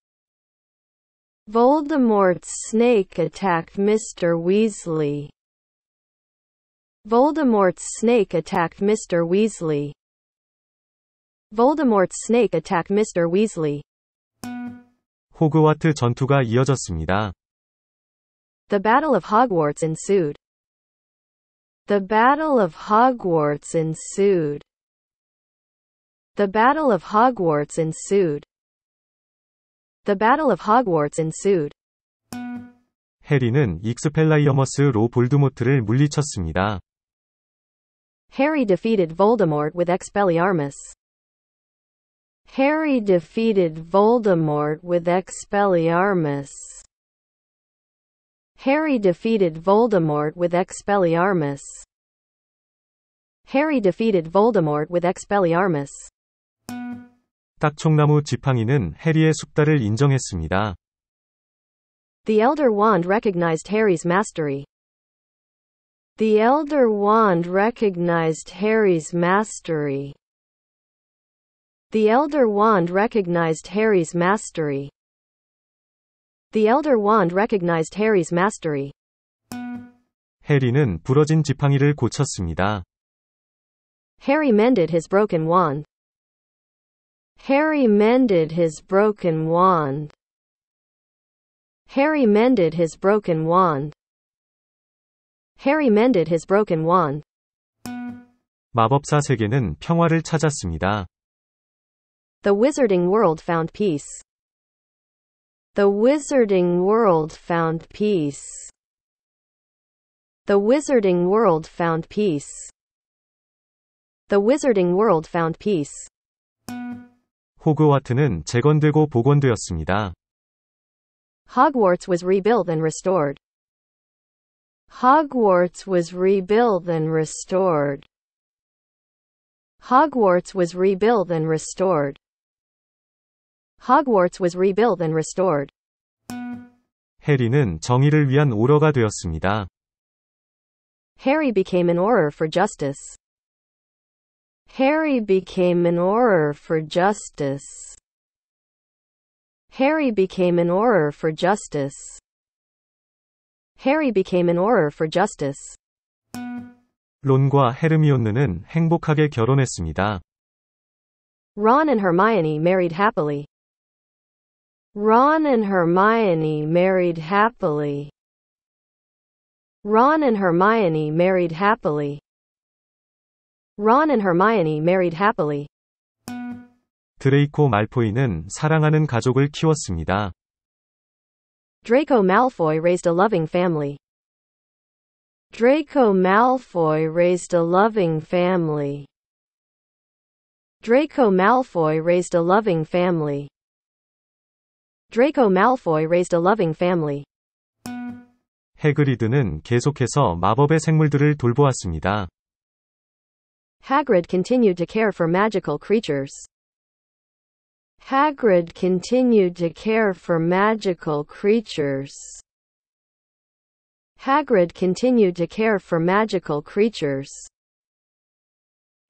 Voldemort's snake attacked Mr. Weasley. Voldemort's snake attacked Mr. Weasley. Voldemort's snake attacked Mr. Weasley. 호그와트 전투가 이어졌습니다. The Battle of Hogwarts ensued. The Battle of Hogwarts ensued. The Battle of Hogwarts ensued. The Battle of Hogwarts ensued. 해리는 익스펠라이어머스로 볼드모트를 물리쳤습니다. Harry defeated Voldemort with Expelliarmus. Harry defeated Voldemort with Expelliarmus. Harry defeated Voldemort with Expelliarmus. Harry defeated Voldemort with Expelliarmus. 딱총나무 지팡이는 해리의 숙달을 인정했습니다. The Elder Wand recognized Harry's mastery. The Elder Wand recognized Harry's mastery. The Elder Wand recognized Harry's mastery. The Elder Wand recognized Harry's mastery. 해리는 부러진 지팡이를 고쳤습니다. Harry mended his broken wand. Harry mended his broken wand. Harry mended his broken wand. Harry mended his broken wand. 마법사 세계는 평화를 찾았습니다. The wizarding world found peace. The wizarding world found peace. The wizarding world found peace. The wizarding world found peace. 호그와트는 재건되고 복원되었습니다. Hogwarts was rebuilt and restored. Hogwarts was rebuilt and restored. Hogwarts was rebuilt and restored. Hogwarts was rebuilt and restored. 해리는 정의를 위한 오러가 되었습니다. Harry became an orer for justice. Harry became an auror for justice. Harry became an auror for justice. Harry became an auror for justice. 론과 헤르미온느는 행복하게 결혼했습니다. Ron and Hermione married happily. Ron and Hermione married happily. Ron and Hermione married happily. Ron and Hermione married happily. 드레이코 말포이는 사랑하는 가족을 키웠습니다. Draco Malfoy raised a loving family. Draco Malfoy raised a loving family. Draco Malfoy raised a loving family. Draco Malfoy raised a loving family. 해그리드는 계속해서 마법의 생물들을 돌보았습니다. Hagrid continued to care for magical creatures. Hagrid continued to care for magical creatures. Hagrid continued to care for magical creatures.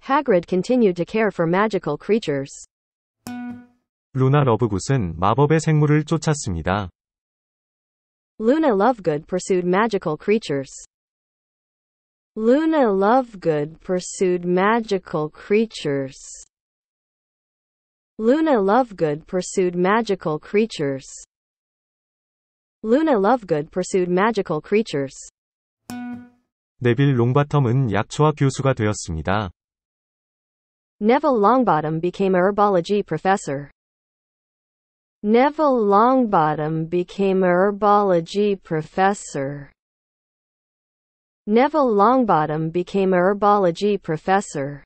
Hagrid continued to care for magical creatures. 루나 러브굿은 마법의 생물을 쫓았습니다. Luna Lovegood pursued magical creatures. Luna Lovegood pursued magical creatures. Luna Lovegood pursued magical creatures. Luna Lovegood pursued magical creatures. 네빌 롱바텀은 약초와 교수가 되었습니다. Neville Longbottom became a herbology professor. Neville Longbottom became a herbology professor. Neville Longbottom became a herbology professor.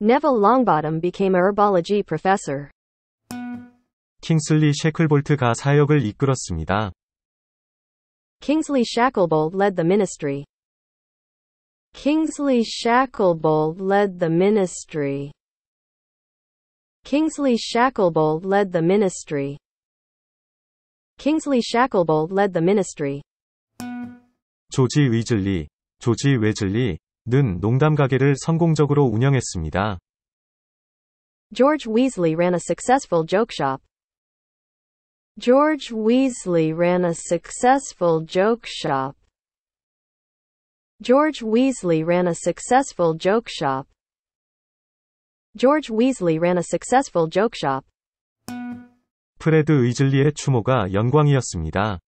Neville Longbottom became a herbology professor. 킹슬리 셰클볼트가 사역을 이끌었습니다. Kingsley Shacklebolt led the ministry. Kingsley Shacklebolt led the ministry. Kingsley Shacklebolt led the ministry. Kingsley Shacklebolt led the ministry. 조지 위즐리, 조지 웨즐리는 농담 가게를 성공적으로 운영했습니다. George Weasley ran a successful joke shop. George Weasley ran a successful joke shop. George Weasley ran a successful joke shop. George Weasley ran a successful joke shop. 프레드 위즐리의 추모가 영광이었습니다.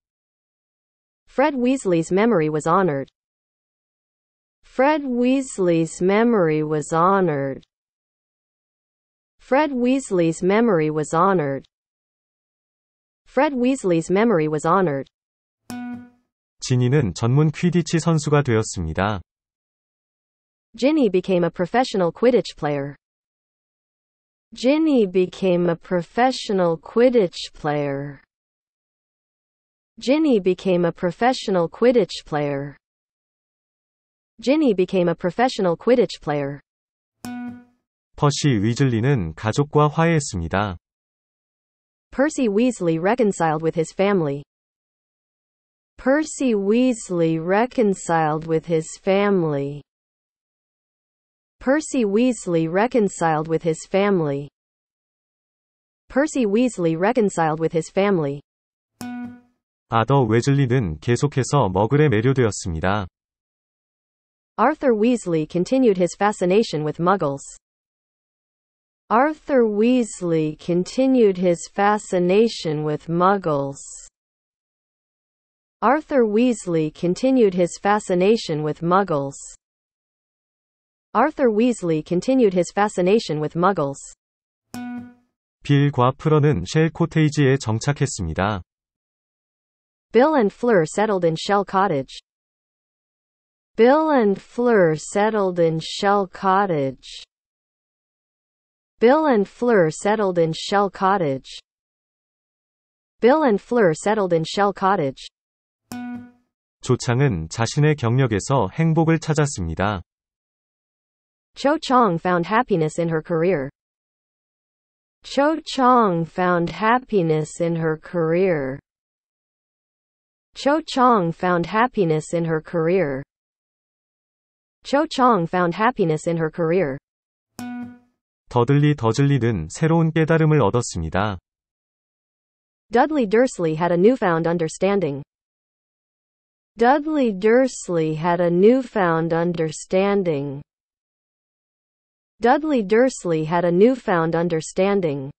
Fred Weasley's memory was honored. Fred Weasley's memory was honored. Fred Weasley's memory was honored. Fred Weasley's memory was honored. 지니는 전문 퀴디치 선수가 되었습니다. Ginny became a professional Quidditch player. Ginny became a professional Quidditch player. Ginny became a professional Quidditch player. Ginny became a professional Quidditch player. 퍼시 위즐리는 가족과 화해했습니다. Percy Weasley reconciled with his family. Percy Weasley reconciled with his family. Percy Weasley reconciled with his family. Percy Weasley reconciled with his family. 아더 웨즐리는 계속해서 머글에 매료되었습니다. Arthur Weasley continued his fascination with muggles. Arthur Weasley continued his fascination with muggles. Arthur Weasley continued his fascination with muggles. Arthur Weasley continued his fascination with muggles. 빌과 프런은 쉘 코테이지에 정착했습니다. Bill and Fleur settled in Shell Cottage. Bill and Fleur settled in Shell Cottage. Bill and Fleur settled in Shell Cottage. Bill and Fleur settled in Shell Cottage. 조창은 자신의 경력에서 행복을 찾았습니다. Cho Chang found happiness in her career. Cho Chang found happiness in her career. Cho Chang found happiness in her career. Cho Chang found happiness in her career. 더들리 더즐리는 새로운 깨달음을 얻었습니다. Dudley Dursley had a newfound understanding. Dudley Dursley had a newfound understanding. Dudley Dursley had a newfound understanding.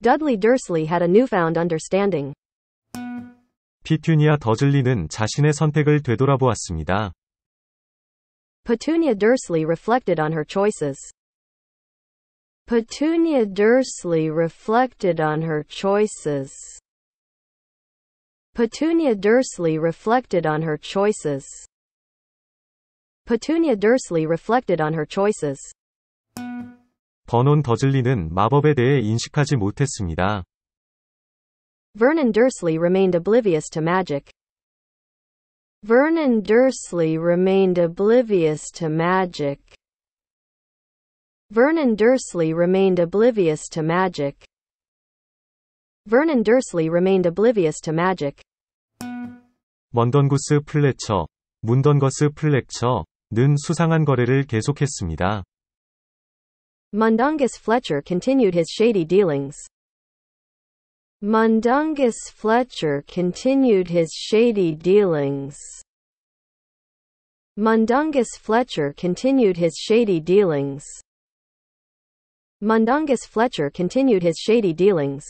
Dudley Dursley had a newfound understanding. 피튜니아 더즐리는 자신의 선택을 되돌아보았습니다. Petunia Dursley reflected on her choices. Petunia Dursley reflected on her choices. Petunia Dursley reflected on her choices. Petunia Dursley reflected on her choices. 버논 더즐리는 마법에 대해 인식하지 못했습니다. Vernon Dursley remained oblivious to magic. Vernon Dursley remained oblivious to magic. Vernon Dursley remained oblivious to magic. Vernon Dursley remained oblivious to magic. 먼던구스 플래처, 문던거스 플렉처는 수상한 거래를 계속했습니다. Mundungus Fletcher continued his shady dealings. Mundungus Fletcher continued his shady dealings. Mundungus Fletcher continued his shady dealings. Mundungus Fletcher continued his shady dealings.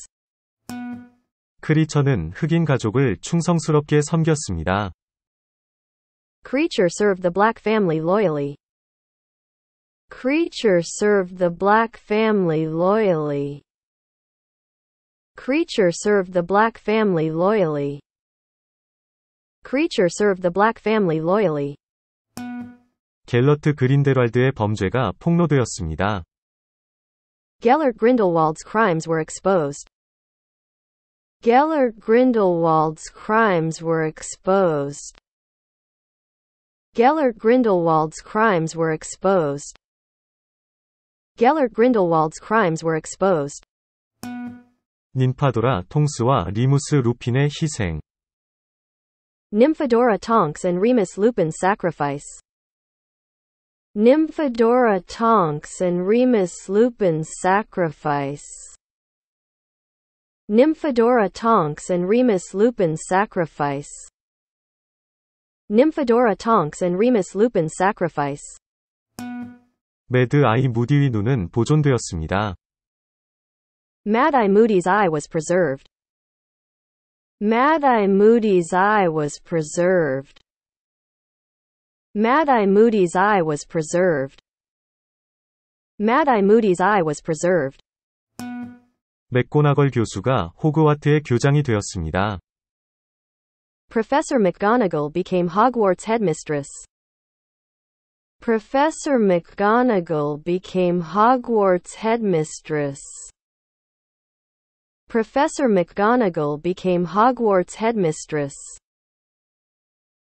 크리처는 흑인 가족을 충성스럽게 섬겼습니다. Kreacher served the black family loyally. Kreacher served the black family loyally. Kreacher served the black family loyally. Kreacher served the black family loyally. 갤러트 그린데왈드의 범죄가 폭로되었습니다. Gellert Grindelwald's crimes were exposed. Gellert Grindelwald's crimes were exposed. Gellert Grindelwald's crimes were exposed. Gellert Grindelwald's crimes were exposed. 닌파도라 통스와 리무스 루핀의 희생. Nymphadora Tonks and Remus Lupin's sacrifice. Nymphadora Tonks and Remus Lupin's sacrifice. Nymphadora Tonks and Remus Lupin's sacrifice. Nymphadora Tonks and Remus Lupin's sacrifice. 매드 아이 무디의 눈은 보존되었습니다. Mad Eye Moody's eye was preserved. Mad Eye Moody's eye was preserved. Mad Eye Moody's eye was preserved. Mad Eye Moody's eye was preserved. 맥고나걸 교수가 호그와트의 교장이 되었습니다. Professor McGonagall became Hogwarts headmistress. Professor McGonagall became Hogwarts headmistress. Professor McGonagall became Hogwarts headmistress.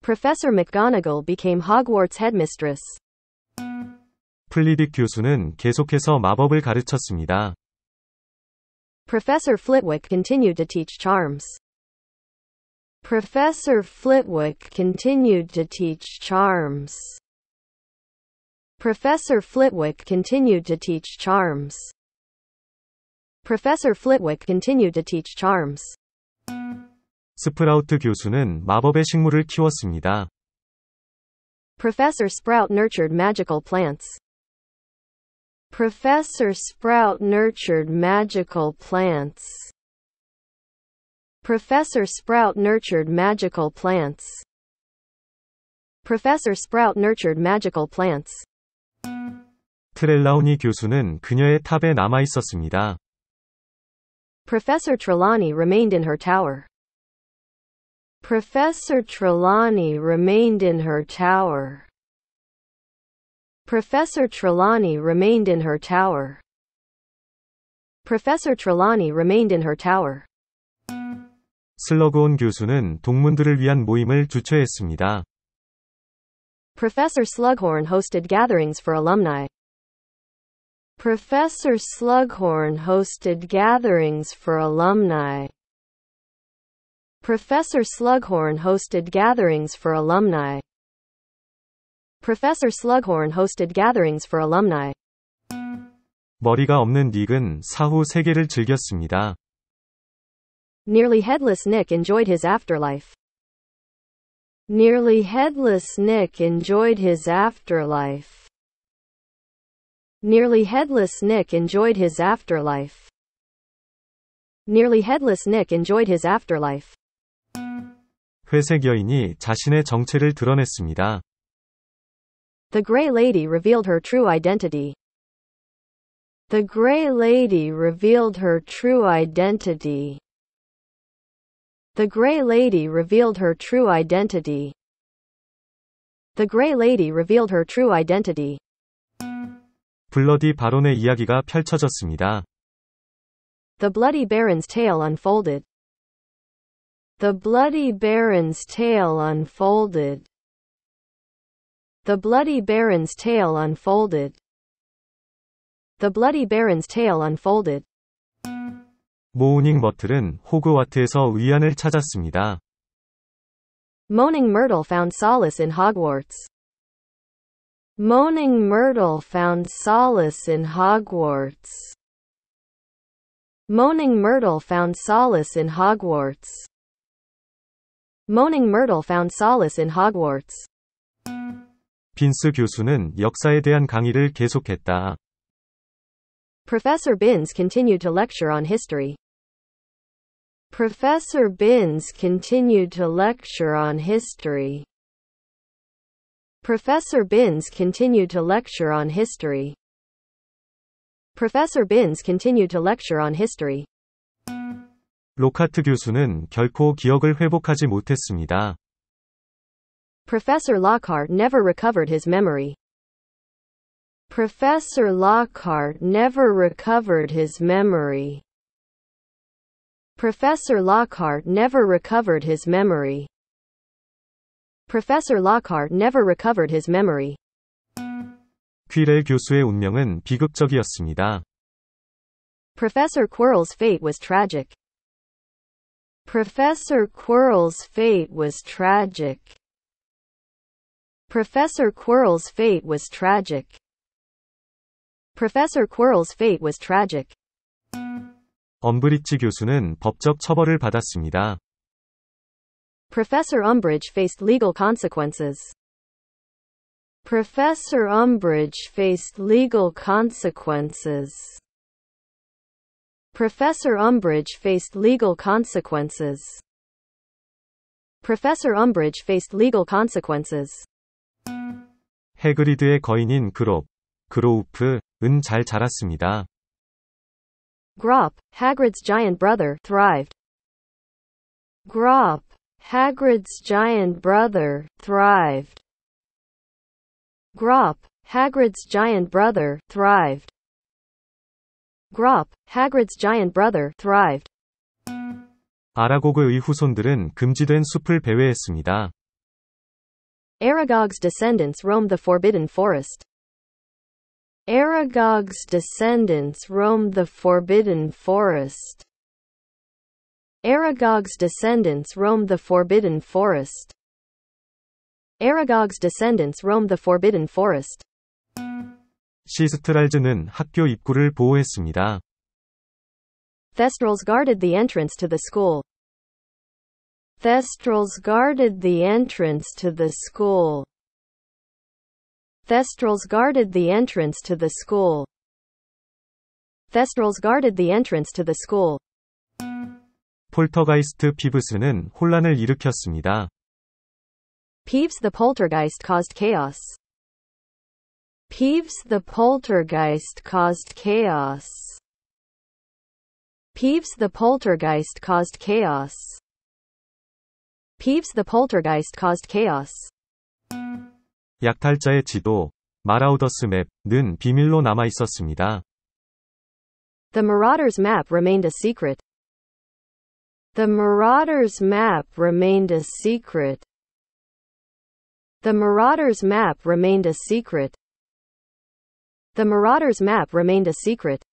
Professor McGonagall became Hogwarts headmistress. 플리딕 교수는 계속해서 마법을 가르쳤습니다. Professor Flitwick continued to teach charms. Professor Flitwick continued to teach charms. Professor Flitwick continued to teach charms. Professor Flitwick continued to teach charms. 스프라우트 교수는 마법의 식물을 키웠습니다. Professor Sprout nurtured magical plants. Professor Sprout nurtured magical plants. Professor Sprout nurtured magical plants. Professor Sprout nurtured magical plants. 트렐라우니 교수는 그녀의 탑에 남아 있었습니다. Professor Trelawney remained in her tower. Professor Trelawney remained in her tower. Professor Trelawney remained in her tower. Professor Trelawney remained in her tower. 슬러그온 교수는 동문들을 위한 모임을 주최했습니다. Professor Slughorn hosted gatherings for alumni. Professor Slughorn hosted gatherings for alumni. Professor Slughorn hosted gatherings for alumni. Professor Slughorn hosted gatherings for alumni. 머리가 없는 닉은 사후 세계를 즐겼습니다. Nearly headless Nick enjoyed his afterlife. Nearly headless Nick enjoyed his afterlife. Nearly headless Nick enjoyed his afterlife. Nearly headless Nick enjoyed his afterlife. 회색 여인이 자신의 정체를 드러냈습니다. The Grey Lady revealed her true identity. The Grey Lady revealed her true identity. The Grey Lady revealed her true identity. The Grey Lady revealed her true identity. 블러디 바론의 이야기가 펼쳐졌습니다. The Bloody Baron's tale unfolded. The Bloody Baron's tale unfolded. The Bloody Baron's tale unfolded. The Bloody Baron's tale unfolded. 모우닝 머틀은 호그와트에서 위안을 찾았습니다. Moaning Myrtle found solace in Hogwarts. Moaning Myrtle found solace in Hogwarts. Moaning Myrtle found solace in Hogwarts. Moaning Myrtle found solace in Hogwarts. 빈스 교수는 역사에 대한 강의를 계속했다. Professor Binns continued to lecture on history. Professor Binns continued to lecture on history. Professor Binns continued to lecture on history. Professor Binns continued to lecture on history. 로카트 교수는 결코 기억을 회복하지 못했습니다. Professor Lockhart never recovered his memory. Professor Lockhart never recovered his memory. Professor Lockhart never recovered his memory. Professor Lockhart never recovered his memory. 퀴렐 교수의 운명은 비극적이었습니다. Professor Quirrell's fate was tragic. Professor Quirrell's fate was tragic. Professor Quirrell's fate was tragic. Professor Quirrell's fate was tragic. 엄브리지 교수는 법적 처벌을 받았습니다. Professor Umbridge faced legal consequences. Professor Umbridge faced legal consequences. Professor Umbridge faced legal consequences. Professor Umbridge faced legal consequences. 해그리드의 거인인 그롭, 그로우프은 잘 자랐습니다. Grawp, Hagrid's giant brother, thrived. Grawp, Hagrid's giant brother, thrived. Grawp, Hagrid's giant brother, thrived. Grawp, Hagrid's giant brother, thrived. 아라고그의 후손들은 금지된 숲을 배회했습니다. Aragog's descendants roamed the forbidden forest. Aragog's descendants roamed the forbidden forest. Aragog's descendants roamed the Forbidden Forest. Aragog's descendants roamed the Forbidden Forest. 시스트랄즈는 학교 입구를 보호했습니다. Thestrals guarded the entrance to the school. Thestrals guarded the entrance to the school. Thestrals guarded the entrance to the school. Thestrals guarded the entrance to the school. 폴터가이스트 피브스는 혼란을 일으켰습니다. Peeves the poltergeist caused chaos. Peeves the poltergeist caused chaos. Peeves the poltergeist caused chaos. Peeves the poltergeist caused chaos. 약탈자의 지도, 마라우더스 맵는 비밀로 남아 있었습니다. The Marauder's map remained a secret. The Marauder's map remained a secret. The Marauder's map remained a secret. The Marauder's map remained a secret.